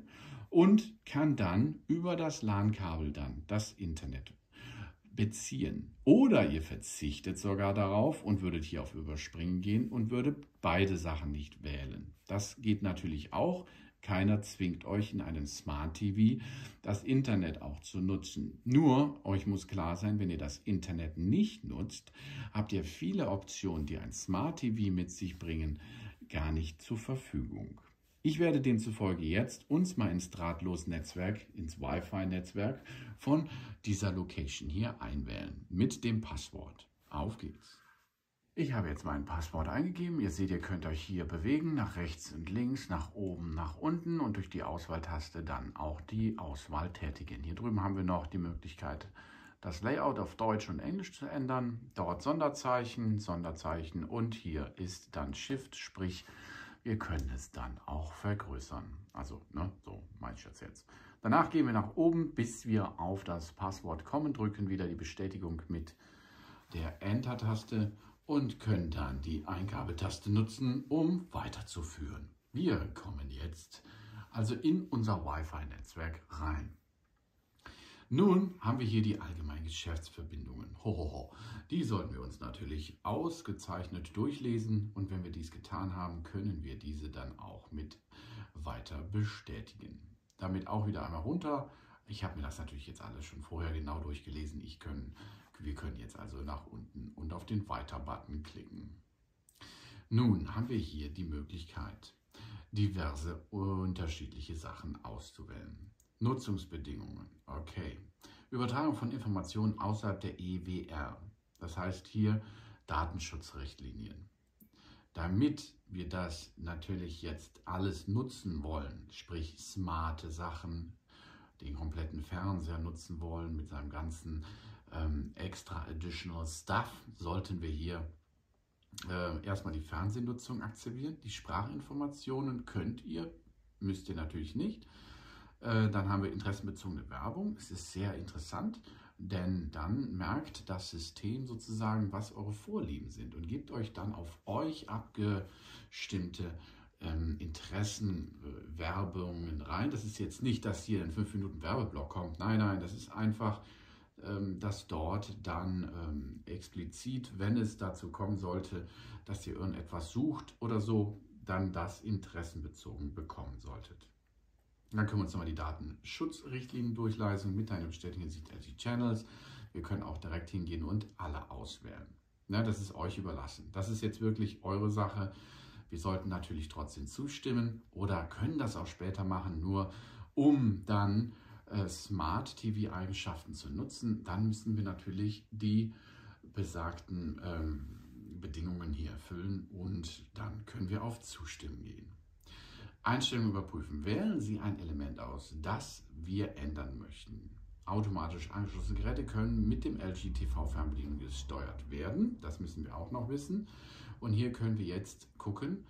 und kann dann über das LAN-Kabel dann das Internet beziehen. Oder ihr verzichtet sogar darauf und würdet hier auf Überspringen gehen und würdet beide Sachen nicht wählen. Das geht natürlich auch. Keiner zwingt euch in einem Smart TV das Internet auch zu nutzen. Nur euch muss klar sein, wenn ihr das Internet nicht nutzt, habt ihr viele Optionen, die ein Smart TV mit sich bringen, gar nicht zur Verfügung. Ich werde demzufolge jetzt uns mal ins Drahtlosnetzwerk, ins Wi-Fi-Netzwerk von dieser Location hier einwählen mit dem Passwort. Auf geht's. Ich habe jetzt mein Passwort eingegeben. Ihr seht, ihr könnt euch hier bewegen, nach rechts und links, nach oben, nach unten und durch die Auswahltaste dann auch die Auswahl tätigen. Hier drüben haben wir noch die Möglichkeit, das Layout auf Deutsch und Englisch zu ändern. Dort Sonderzeichen, Sonderzeichen und hier ist dann Shift, sprich wir können es dann auch vergrößern. Also, ne, so meine ich das jetzt. Danach gehen wir nach oben, bis wir auf das Passwort kommen, drücken wieder die Bestätigung mit der Enter-Taste und können dann die Eingabetaste nutzen, um weiterzuführen. Wir kommen jetzt also in unser Wi-Fi-Netzwerk rein. Nun haben wir hier die allgemeinen Geschäftsverbindungen. Hohoho. Die sollten wir uns natürlich ausgezeichnet durchlesen und wenn wir dies getan haben, können wir diese dann auch mit weiter bestätigen. Damit auch wieder einmal runter. Ich habe mir das natürlich jetzt alles schon vorher genau durchgelesen. Ich können, wir können jetzt also nach unten und auf den Weiter-Button klicken. Nun haben wir hier die Möglichkeit, diverse unterschiedliche Sachen auszuwählen. Nutzungsbedingungen. Okay. Übertragung von Informationen außerhalb der EWR. Das heißt hier Datenschutzrichtlinien. Damit wir das natürlich jetzt alles nutzen wollen, sprich smarte Sachen, den kompletten Fernseher nutzen wollen mit seinem ganzen ähm, extra additional Stuff, sollten wir hier äh, erstmal die Fernsehnutzung aktivieren. Die Sprachinformationen könnt ihr, müsst ihr natürlich nicht. Äh, dann haben wir interessenbezogene Werbung. Es ist sehr interessant, denn dann merkt das System sozusagen, was eure Vorlieben sind und gibt euch dann auf euch abgestimmte ähm, Interessenwerbungen äh, rein. Das ist jetzt nicht, dass hier ein 5 Minuten Werbeblock kommt. Nein, nein, das ist einfach, dass dort dann ähm, explizit, wenn es dazu kommen sollte, dass ihr irgendetwas sucht oder so, dann das interessenbezogen bekommen solltet. Dann können wir uns nochmal die Datenschutzrichtlinien durchlesen mit einer Bestätigung die Channels. Wir können auch direkt hingehen und alle auswählen. Ja, das ist euch überlassen. Das ist jetzt wirklich eure Sache. Wir sollten natürlich trotzdem zustimmen oder können das auch später machen, nur um dann Smart TV Eigenschaften zu nutzen. Dann müssen wir natürlich die besagten ähm, Bedingungen hier erfüllen und dann können wir auf Zustimmen gehen. Einstellungen überprüfen. Wählen Sie ein Element aus, das wir ändern möchten. Automatisch angeschlossene Geräte können mit dem LG TV Fernbedienung gesteuert werden. Das müssen wir auch noch wissen. Und hier können wir jetzt gucken,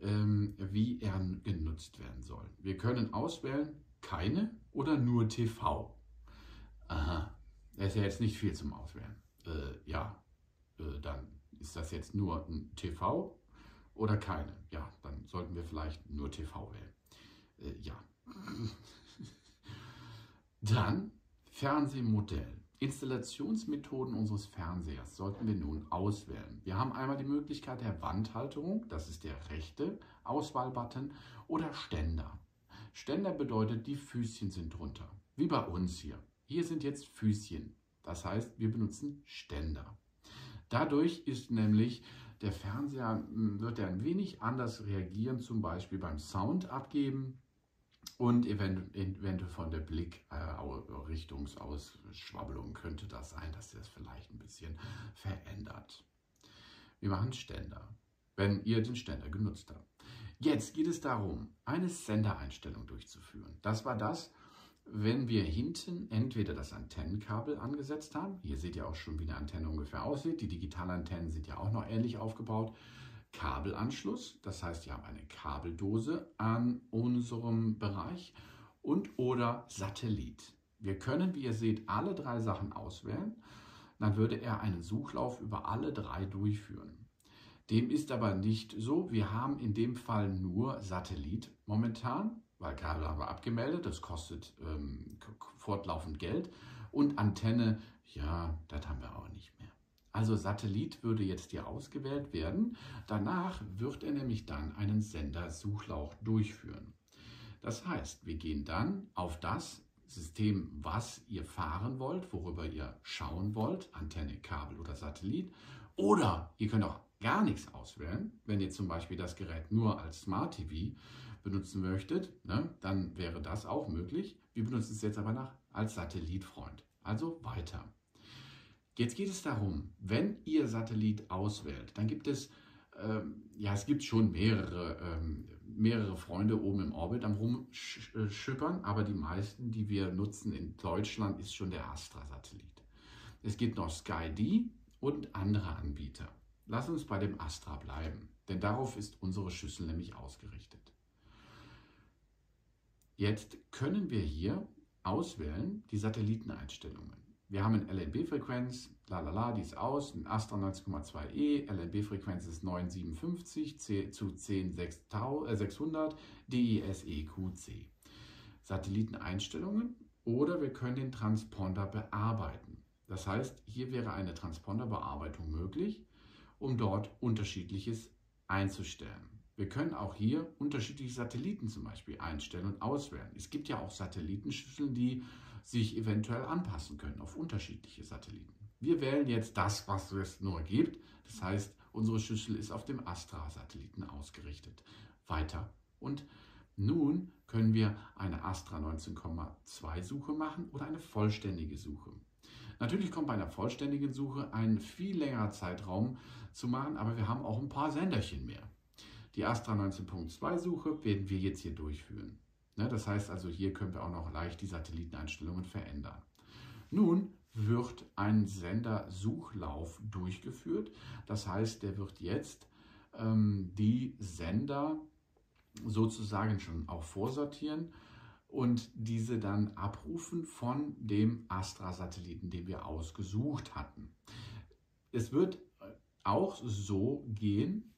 ähm, wie er genutzt werden soll. Wir können auswählen, keine oder nur TV. Aha, da ist ja jetzt nicht viel zum Auswählen. Äh, ja, äh, dann ist das jetzt nur ein TV oder keine. Ja, dann sollten wir vielleicht nur TV wählen. Äh, ja. dann Fernsehmodell. Installationsmethoden unseres Fernsehers sollten wir nun auswählen. Wir haben einmal die Möglichkeit der Wandhalterung, das ist der rechte Auswahlbutton, oder Ständer. Ständer bedeutet, die Füßchen sind drunter, wie bei uns hier. Hier sind jetzt Füßchen, das heißt, wir benutzen Ständer. Dadurch ist nämlich der Fernseher hm, wird er ein wenig anders reagieren, zum Beispiel beim Sound abgeben und eventuell von der Blickrichtungsausschwabbelung äh, könnte das sein, dass er es vielleicht ein bisschen verändert. Wir machen Ständer, wenn ihr den Ständer genutzt habt. Jetzt geht es darum, eine Sendereinstellung durchzuführen. Das war das, wenn wir hinten entweder das Antennenkabel angesetzt haben, hier seht ihr auch schon, wie eine Antenne ungefähr aussieht, die Digitalantennen sind ja auch noch ähnlich aufgebaut, Kabelanschluss, das heißt, wir haben eine Kabeldose an unserem Bereich und oder Satellit. Wir können, wie ihr seht, alle drei Sachen auswählen. Dann würde er einen Suchlauf über alle drei durchführen. Dem ist aber nicht so. Wir haben in dem Fall nur Satellit momentan, weil Kabel haben wir abgemeldet. Das kostet ähm, fortlaufend Geld. Und Antenne, ja, das haben wir auch nicht mehr. Also Satellit würde jetzt hier ausgewählt werden. Danach wird er nämlich dann einen Sendersuchlauf durchführen. Das heißt, wir gehen dann auf das System, was ihr fahren wollt, worüber ihr schauen wollt, Antenne, Kabel oder Satellit. Oder ihr könnt auch gar nichts auswählen. Wenn ihr zum Beispiel das Gerät nur als Smart TV benutzen möchtet, ne, dann wäre das auch möglich. Wir benutzen es jetzt aber nach als Satellitfreund. Also weiter. Jetzt geht es darum, wenn ihr Satellit auswählt, dann gibt es, ähm, ja, es gibt schon mehrere, ähm, mehrere Freunde oben im Orbit am Rumschippern, aber die meisten, die wir nutzen in Deutschland, ist schon der Astra-Satellit. Es gibt noch SkyD und andere Anbieter. Lass uns bei dem Astra bleiben, denn darauf ist unsere Schüssel nämlich ausgerichtet. Jetzt können wir hier auswählen die Satelliteneinstellungen. Wir haben eine LNB-Frequenz, lalala, die ist aus, ein Astra 19,2e, LNB-Frequenz ist 957 C zu 10600, DISEQC. Satelliteneinstellungen oder wir können den Transponder bearbeiten. Das heißt, hier wäre eine Transponderbearbeitung möglich, um dort unterschiedliches einzustellen. Wir können auch hier unterschiedliche Satelliten zum Beispiel einstellen und auswählen. Es gibt ja auch Satellitenschüsseln, die sich eventuell anpassen können auf unterschiedliche Satelliten. Wir wählen jetzt das, was es nur gibt. Das heißt, unsere Schüssel ist auf dem Astra-Satelliten ausgerichtet. Weiter. Und nun können wir eine Astra 19,2 Suche machen oder eine vollständige Suche. Natürlich kommt bei einer vollständigen Suche ein viel längerer Zeitraum zu machen, aber wir haben auch ein paar Senderchen mehr. Die Astra 19.2 Suche werden wir jetzt hier durchführen. Ne, das heißt also, hier können wir auch noch leicht die Satelliteneinstellungen verändern. Nun wird ein Sendersuchlauf durchgeführt. Das heißt, der wird jetzt ähm, die Sender sozusagen schon auch vorsortieren und diese dann abrufen von dem Astra-Satelliten, den wir ausgesucht hatten. Es wird auch so gehen,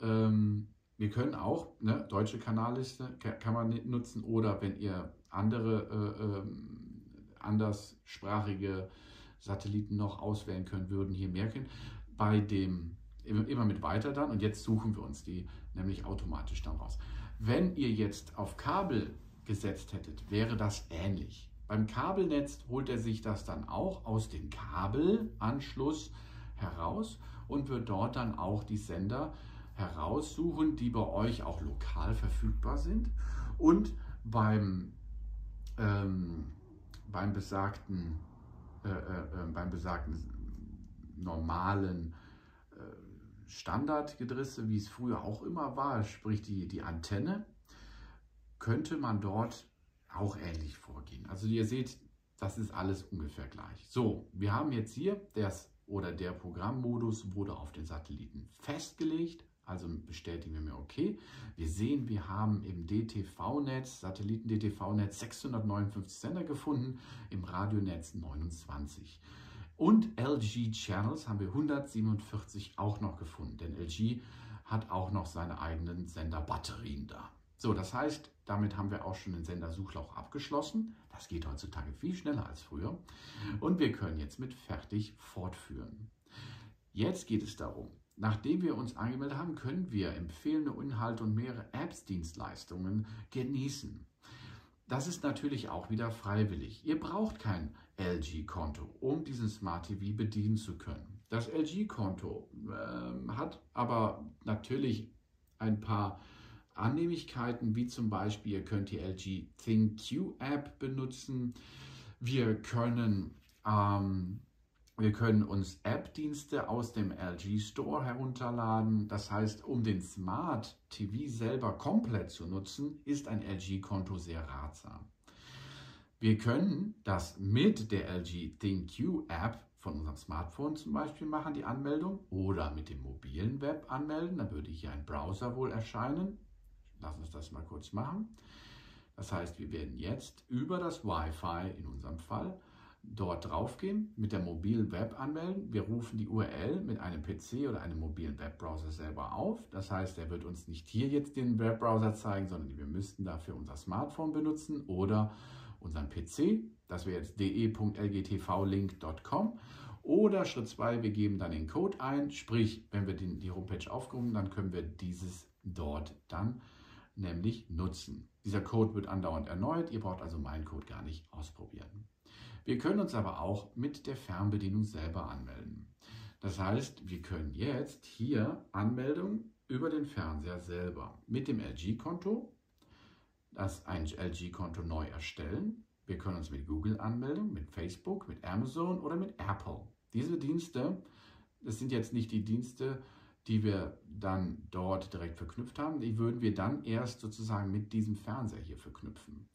ähm, wir können auch, ne, deutsche Kanalliste kann man nutzen oder wenn ihr andere äh, äh, anderssprachige Satelliten noch auswählen könnt, würden hier merken. Bei dem immer mit weiter dann und jetzt suchen wir uns die nämlich automatisch dann raus. Wenn ihr jetzt auf Kabel gesetzt hättet, wäre das ähnlich. Beim Kabelnetz holt er sich das dann auch aus dem Kabelanschluss heraus und wird dort dann auch die Sender heraussuchen, die bei euch auch lokal verfügbar sind. Und beim, ähm, beim besagten, äh, äh, äh beim besagten normalen äh, Standardgedrisse, wie es früher auch immer war, sprich die, die Antenne, könnte man dort auch ähnlich vorgehen. Also ihr seht, das ist alles ungefähr gleich. So, wir haben jetzt hier das oder der Programmmodus wurde auf den Satelliten festgelegt. Also bestätigen wir mir, okay. Wir sehen, wir haben im DTV-Netz, Satelliten-DTV-Netz 659 Sender gefunden, im Radionetz 29. Und LG-Channels haben wir 147 auch noch gefunden, denn LG hat auch noch seine eigenen Senderbatterien da. So, das heißt, damit haben wir auch schon den Sendersuchlauf abgeschlossen. Das geht heutzutage viel schneller als früher. Und wir können jetzt mit fertig fortführen. Jetzt geht es darum, Nachdem wir uns angemeldet haben, können wir empfehlende Inhalte und mehrere Apps-Dienstleistungen genießen. Das ist natürlich auch wieder freiwillig. Ihr braucht kein LG-Konto, um diesen Smart TV bedienen zu können. Das LG-Konto äh, hat aber natürlich ein paar Annehmlichkeiten, wie zum Beispiel, ihr könnt die LG ThinQ-App benutzen. Wir können ähm, wir können uns App-Dienste aus dem LG Store herunterladen. Das heißt, um den Smart TV selber komplett zu nutzen, ist ein LG-Konto sehr ratsam. Wir können das mit der LG ThinQ-App von unserem Smartphone zum Beispiel machen, die Anmeldung, oder mit dem mobilen Web anmelden. Da würde hier ein Browser wohl erscheinen. Lass uns das mal kurz machen. Das heißt, wir werden jetzt über das Wi-Fi in unserem Fall dort draufgehen, mit der mobilen Web anmelden. Wir rufen die URL mit einem PC oder einem mobilen Webbrowser selber auf. Das heißt, er wird uns nicht hier jetzt den Webbrowser zeigen, sondern wir müssten dafür unser Smartphone benutzen oder unseren PC. Das wäre jetzt de.lgtvlink.com. Oder Schritt 2, wir geben dann den Code ein, sprich, wenn wir die Homepage aufgerufen, dann können wir dieses dort dann nämlich nutzen. Dieser Code wird andauernd erneuert, ihr braucht also meinen Code gar nicht ausprobieren. Wir können uns aber auch mit der Fernbedienung selber anmelden. Das heißt, wir können jetzt hier Anmeldung über den Fernseher selber mit dem LG-Konto, das ein LG-Konto neu erstellen. Wir können uns mit Google anmelden, mit Facebook, mit Amazon oder mit Apple. Diese Dienste, das sind jetzt nicht die Dienste, die wir dann dort direkt verknüpft haben, die würden wir dann erst sozusagen mit diesem Fernseher hier verknüpfen.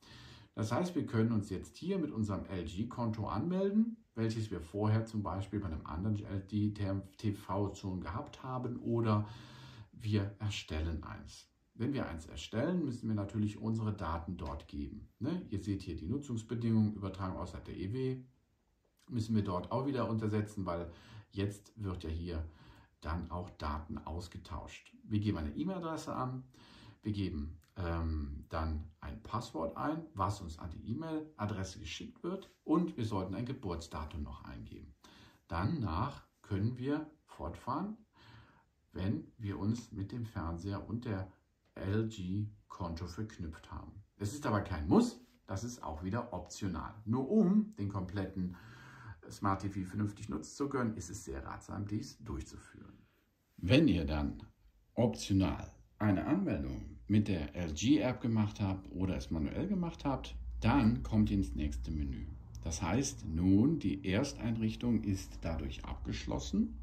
Das heißt, wir können uns jetzt hier mit unserem LG-Konto anmelden, welches wir vorher zum Beispiel bei einem anderen LG-TV schon gehabt haben oder wir erstellen eins. Wenn wir eins erstellen, müssen wir natürlich unsere Daten dort geben. Ne? Ihr seht hier die Nutzungsbedingungen, Übertragung außerhalb der EW, müssen wir dort auch wieder untersetzen, weil jetzt wird ja hier dann auch Daten ausgetauscht. Wir geben eine E-Mail-Adresse an, wir geben ähm, dann ein Passwort ein, was uns an die E-Mail-Adresse geschickt wird und wir sollten ein Geburtsdatum noch eingeben. Danach können wir fortfahren, wenn wir uns mit dem Fernseher und der LG-Konto verknüpft haben. Es ist aber kein Muss, das ist auch wieder optional. Nur um den kompletten Smart TV vernünftig nutzen zu können, ist es sehr ratsam, dies durchzuführen. Wenn ihr dann optional eine Anmeldung mit der LG-App gemacht habt oder es manuell gemacht habt, dann kommt ihr ins nächste Menü. Das heißt nun, die Ersteinrichtung ist dadurch abgeschlossen.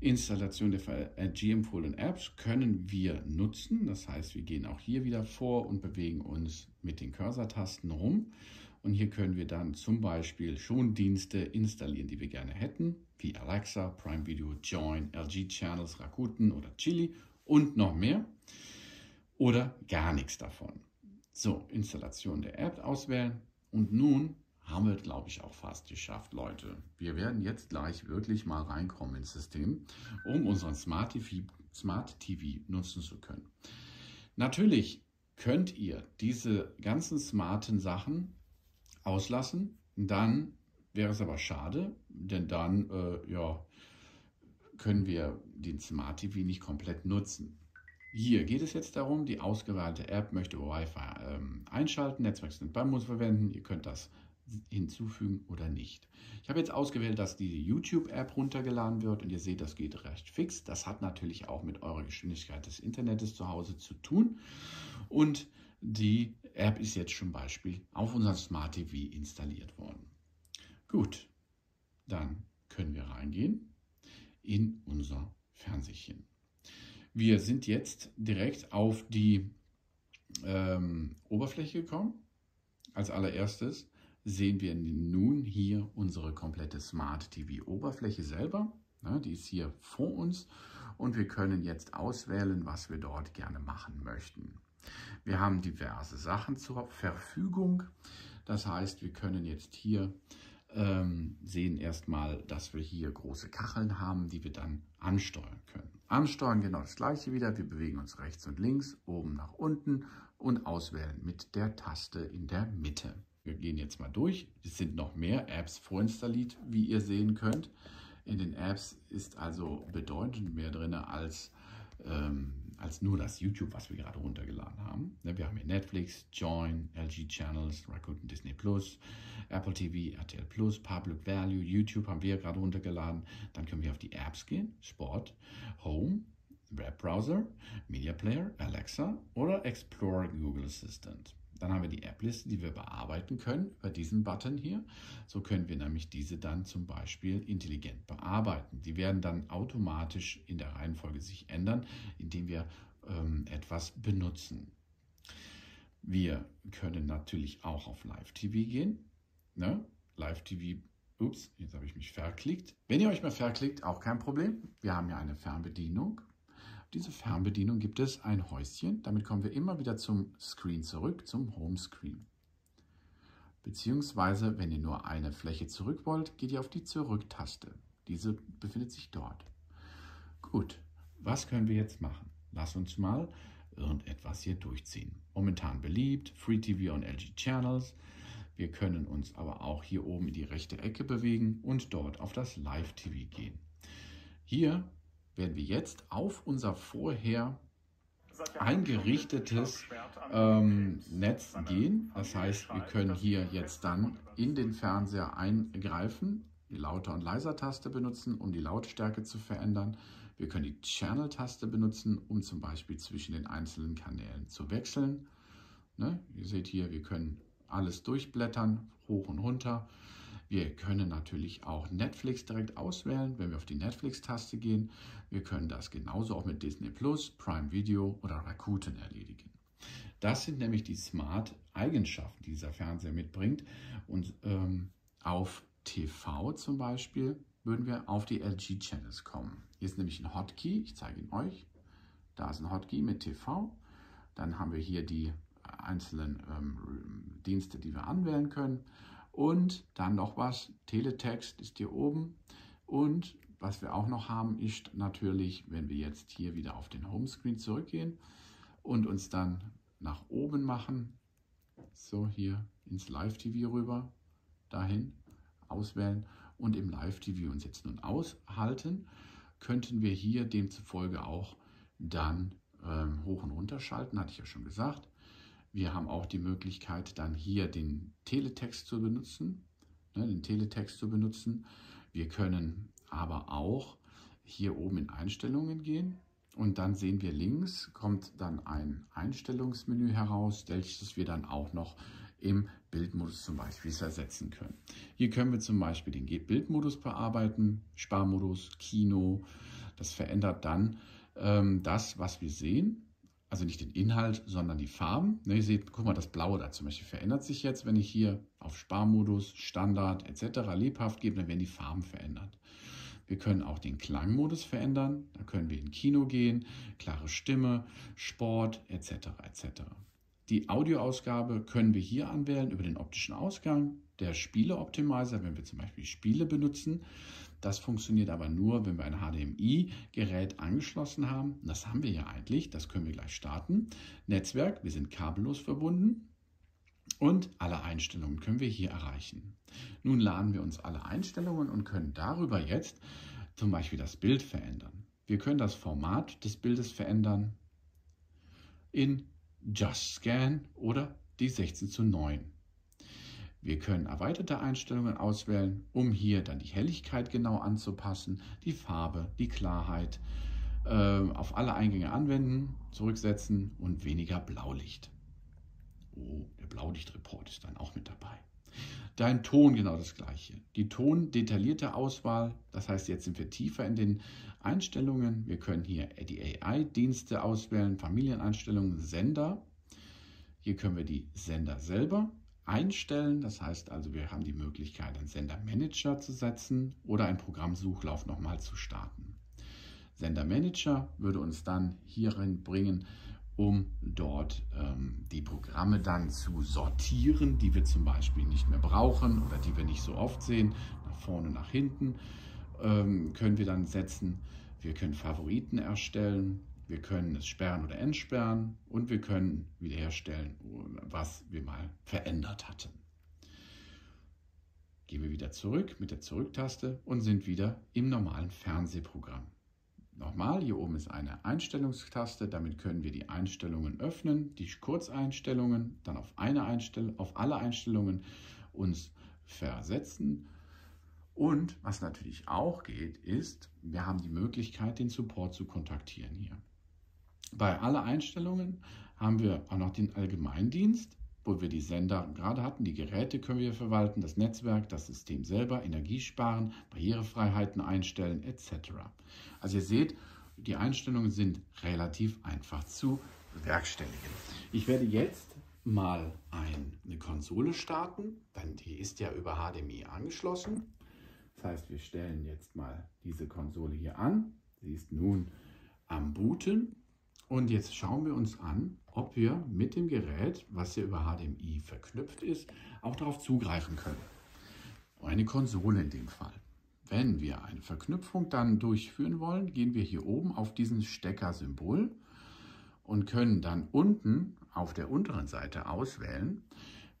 Installation der LG-empfohlenen Apps können wir nutzen. Das heißt, wir gehen auch hier wieder vor und bewegen uns mit den Cursor-Tasten rum. Und hier können wir dann zum Beispiel schon Dienste installieren, die wir gerne hätten, wie Alexa, Prime Video, Join, LG Channels, Rakuten oder Chili und noch mehr oder gar nichts davon. So, Installation der App auswählen und nun haben wir, glaube ich, auch fast geschafft, Leute. Wir werden jetzt gleich wirklich mal reinkommen ins System, um unseren Smart TV, Smart TV nutzen zu können. Natürlich könnt ihr diese ganzen smarten Sachen auslassen, dann wäre es aber schade, denn dann äh, ja, können wir den Smart TV nicht komplett nutzen. Hier geht es jetzt darum, die ausgewählte App möchte Wi-Fi ähm, einschalten, muss verwenden. Ihr könnt das hinzufügen oder nicht. Ich habe jetzt ausgewählt, dass die YouTube-App runtergeladen wird und ihr seht, das geht recht fix. Das hat natürlich auch mit eurer Geschwindigkeit des Internets zu Hause zu tun. Und die App ist jetzt zum Beispiel auf unserem Smart TV installiert worden. Gut, dann können wir reingehen in unser Fernsehchen. Wir sind jetzt direkt auf die ähm, Oberfläche gekommen. Als allererstes sehen wir nun hier unsere komplette Smart TV Oberfläche selber. Ja, die ist hier vor uns und wir können jetzt auswählen, was wir dort gerne machen möchten. Wir haben diverse Sachen zur Verfügung. Das heißt, wir können jetzt hier ähm, sehen erstmal, dass wir hier große Kacheln haben, die wir dann ansteuern können. Ansteuern genau das gleiche wieder. Wir bewegen uns rechts und links, oben nach unten und auswählen mit der Taste in der Mitte. Wir gehen jetzt mal durch. Es sind noch mehr Apps vorinstalliert, wie ihr sehen könnt. In den Apps ist also bedeutend mehr drin als ähm, als nur das YouTube, was wir gerade runtergeladen haben. Ne, wir haben hier Netflix, Join, LG Channels, Rakuten Disney Plus, Apple TV, RTL Plus, Public Value, YouTube haben wir gerade runtergeladen. Dann können wir auf die Apps gehen, Sport, Home, Webbrowser, Media Player, Alexa oder Explore Google Assistant. Dann haben wir die App-Liste, die wir bearbeiten können über diesen Button hier. So können wir nämlich diese dann zum Beispiel intelligent bearbeiten. Die werden dann automatisch in der Reihenfolge sich ändern, indem wir ähm, etwas benutzen. Wir können natürlich auch auf Live-TV gehen. Ne? Live-TV, ups, jetzt habe ich mich verklickt. Wenn ihr euch mal verklickt, auch kein Problem. Wir haben ja eine Fernbedienung diese Fernbedienung gibt es ein Häuschen. Damit kommen wir immer wieder zum Screen zurück, zum Homescreen. Beziehungsweise, wenn ihr nur eine Fläche zurück wollt, geht ihr auf die Zurück-Taste. Diese befindet sich dort. Gut, was können wir jetzt machen? Lass uns mal irgendetwas hier durchziehen. Momentan beliebt, Free TV und LG Channels. Wir können uns aber auch hier oben in die rechte Ecke bewegen und dort auf das Live TV gehen. Hier werden wir jetzt auf unser vorher eingerichtetes ähm, Netz gehen. Das heißt, wir können hier jetzt dann in den Fernseher eingreifen, die Lauter- und Leiser-Taste benutzen, um die Lautstärke zu verändern. Wir können die Channel-Taste benutzen, um zum Beispiel zwischen den einzelnen Kanälen zu wechseln. Ne? Ihr seht hier, wir können alles durchblättern, hoch und runter. Wir können natürlich auch Netflix direkt auswählen, wenn wir auf die Netflix-Taste gehen. Wir können das genauso auch mit Disney Plus, Prime Video oder Rakuten erledigen. Das sind nämlich die Smart-Eigenschaften, die dieser Fernseher mitbringt. Und ähm, auf TV zum Beispiel würden wir auf die LG-Channels kommen. Hier ist nämlich ein Hotkey, ich zeige ihn euch. Da ist ein Hotkey mit TV. Dann haben wir hier die einzelnen ähm, Dienste, die wir anwählen können. Und dann noch was, Teletext ist hier oben. Und was wir auch noch haben, ist natürlich, wenn wir jetzt hier wieder auf den Homescreen zurückgehen und uns dann nach oben machen, so hier ins Live-TV rüber, dahin, auswählen und im Live-TV uns jetzt nun aushalten, könnten wir hier demzufolge auch dann ähm, hoch und runter schalten, hatte ich ja schon gesagt. Wir haben auch die Möglichkeit, dann hier den Teletext zu benutzen, ne, den Teletext zu benutzen. Wir können aber auch hier oben in Einstellungen gehen und dann sehen wir links kommt dann ein Einstellungsmenü heraus, welches wir dann auch noch im Bildmodus zum Beispiel versetzen können. Hier können wir zum Beispiel den Bildmodus bearbeiten, Sparmodus, Kino. Das verändert dann ähm, das, was wir sehen also nicht den Inhalt, sondern die Farben. Ne, ihr seht, guck mal, das Blaue da zum Beispiel verändert sich jetzt, wenn ich hier auf Sparmodus, Standard etc. lebhaft gebe, dann werden die Farben verändert. Wir können auch den Klangmodus verändern. Da können wir in Kino gehen, klare Stimme, Sport etc. etc. Die Audioausgabe können wir hier anwählen über den optischen Ausgang. Der Spiele-Optimizer, wenn wir zum Beispiel Spiele benutzen, das funktioniert aber nur, wenn wir ein HDMI-Gerät angeschlossen haben. das haben wir ja eigentlich, das können wir gleich starten. Netzwerk, wir sind kabellos verbunden. Und alle Einstellungen können wir hier erreichen. Nun laden wir uns alle Einstellungen und können darüber jetzt zum Beispiel das Bild verändern. Wir können das Format des Bildes verändern in Just Scan oder die 16 zu 9. Wir können erweiterte Einstellungen auswählen, um hier dann die Helligkeit genau anzupassen, die Farbe, die Klarheit, äh, auf alle Eingänge anwenden, zurücksetzen und weniger Blaulicht. Oh, der Blaulichtreport ist dann auch mit dabei. Dein Ton genau das gleiche. Die tondetaillierte Auswahl, das heißt, jetzt sind wir tiefer in den Einstellungen. Wir können hier die AI-Dienste auswählen, Familieneinstellungen, Sender. Hier können wir die Sender selber einstellen. Das heißt also, wir haben die Möglichkeit, einen Sendermanager zu setzen oder einen Programmsuchlauf nochmal zu starten. Sendermanager würde uns dann hierin bringen, um dort ähm, die Programme dann zu sortieren, die wir zum Beispiel nicht mehr brauchen oder die wir nicht so oft sehen, nach vorne, nach hinten, ähm, können wir dann setzen. Wir können Favoriten erstellen, wir können es sperren oder entsperren und wir können wiederherstellen, was wir mal verändert hatten. Gehen wir wieder zurück mit der Zurücktaste und sind wieder im normalen Fernsehprogramm. Nochmal, hier oben ist eine Einstellungstaste, damit können wir die Einstellungen öffnen, die Kurzeinstellungen, dann auf, eine Einstell auf alle Einstellungen uns versetzen. Und was natürlich auch geht, ist, wir haben die Möglichkeit, den Support zu kontaktieren hier. Bei alle Einstellungen haben wir auch noch den Allgemeindienst, wo wir die Sender gerade hatten. Die Geräte können wir verwalten, das Netzwerk, das System selber, Energie sparen, Barrierefreiheiten einstellen etc. Also ihr seht, die Einstellungen sind relativ einfach zu bewerkstelligen. Ich werde jetzt mal eine Konsole starten, denn die ist ja über HDMI angeschlossen. Das heißt, wir stellen jetzt mal diese Konsole hier an. Sie ist nun am Booten und jetzt schauen wir uns an, ob wir mit dem Gerät, was hier über HDMI verknüpft ist, auch darauf zugreifen können. Eine Konsole in dem Fall. Wenn wir eine Verknüpfung dann durchführen wollen, gehen wir hier oben auf diesen Stecker-Symbol und können dann unten auf der unteren Seite auswählen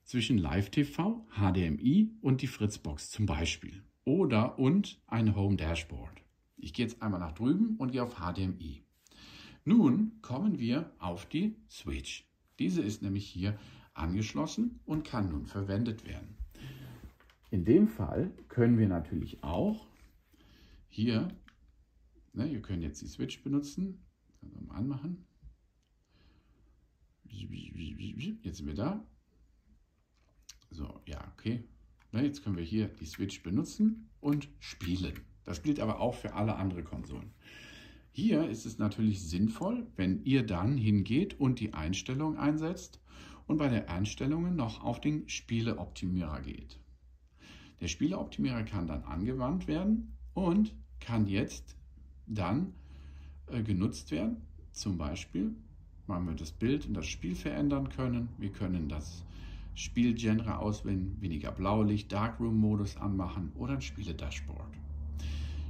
zwischen Live-TV, HDMI und die Fritzbox zum Beispiel. Oder und ein Home Dashboard. Ich gehe jetzt einmal nach drüben und gehe auf HDMI. Nun kommen wir auf die Switch. Diese ist nämlich hier angeschlossen und kann nun verwendet werden. In dem Fall können wir natürlich auch hier, ne, ihr könnt jetzt die Switch benutzen, also mal anmachen. Jetzt sind wir da. So, ja, okay. Ne, jetzt können wir hier die Switch benutzen und spielen. Das gilt aber auch für alle anderen Konsolen. Hier ist es natürlich sinnvoll, wenn ihr dann hingeht und die Einstellung einsetzt und bei den Einstellungen noch auf den Spieleoptimierer geht. Der Spieleoptimierer kann dann angewandt werden und kann jetzt dann äh, genutzt werden. Zum Beispiel, weil wir das Bild und das Spiel verändern können. Wir können das Spielgenre auswählen, weniger Blaulicht, Darkroom-Modus anmachen oder ein Spiele-Dashboard.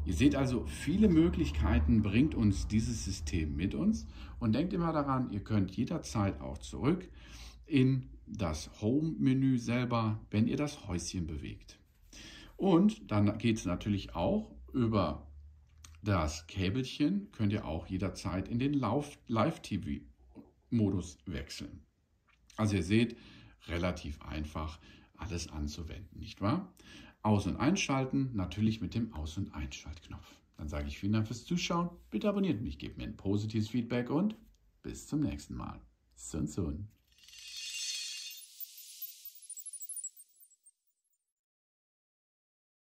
Ihr seht also, viele Möglichkeiten bringt uns dieses System mit uns und denkt immer daran, ihr könnt jederzeit auch zurück in das Home-Menü selber, wenn ihr das Häuschen bewegt. Und dann geht es natürlich auch über das Käbelchen, könnt ihr auch jederzeit in den Live-TV-Modus wechseln. Also ihr seht, relativ einfach alles anzuwenden, nicht wahr? Aus- und Einschalten, natürlich mit dem Aus- und Einschaltknopf. Dann sage ich vielen Dank fürs Zuschauen, bitte abonniert mich, gebt mir ein positives Feedback und bis zum nächsten Mal. Sun Sun.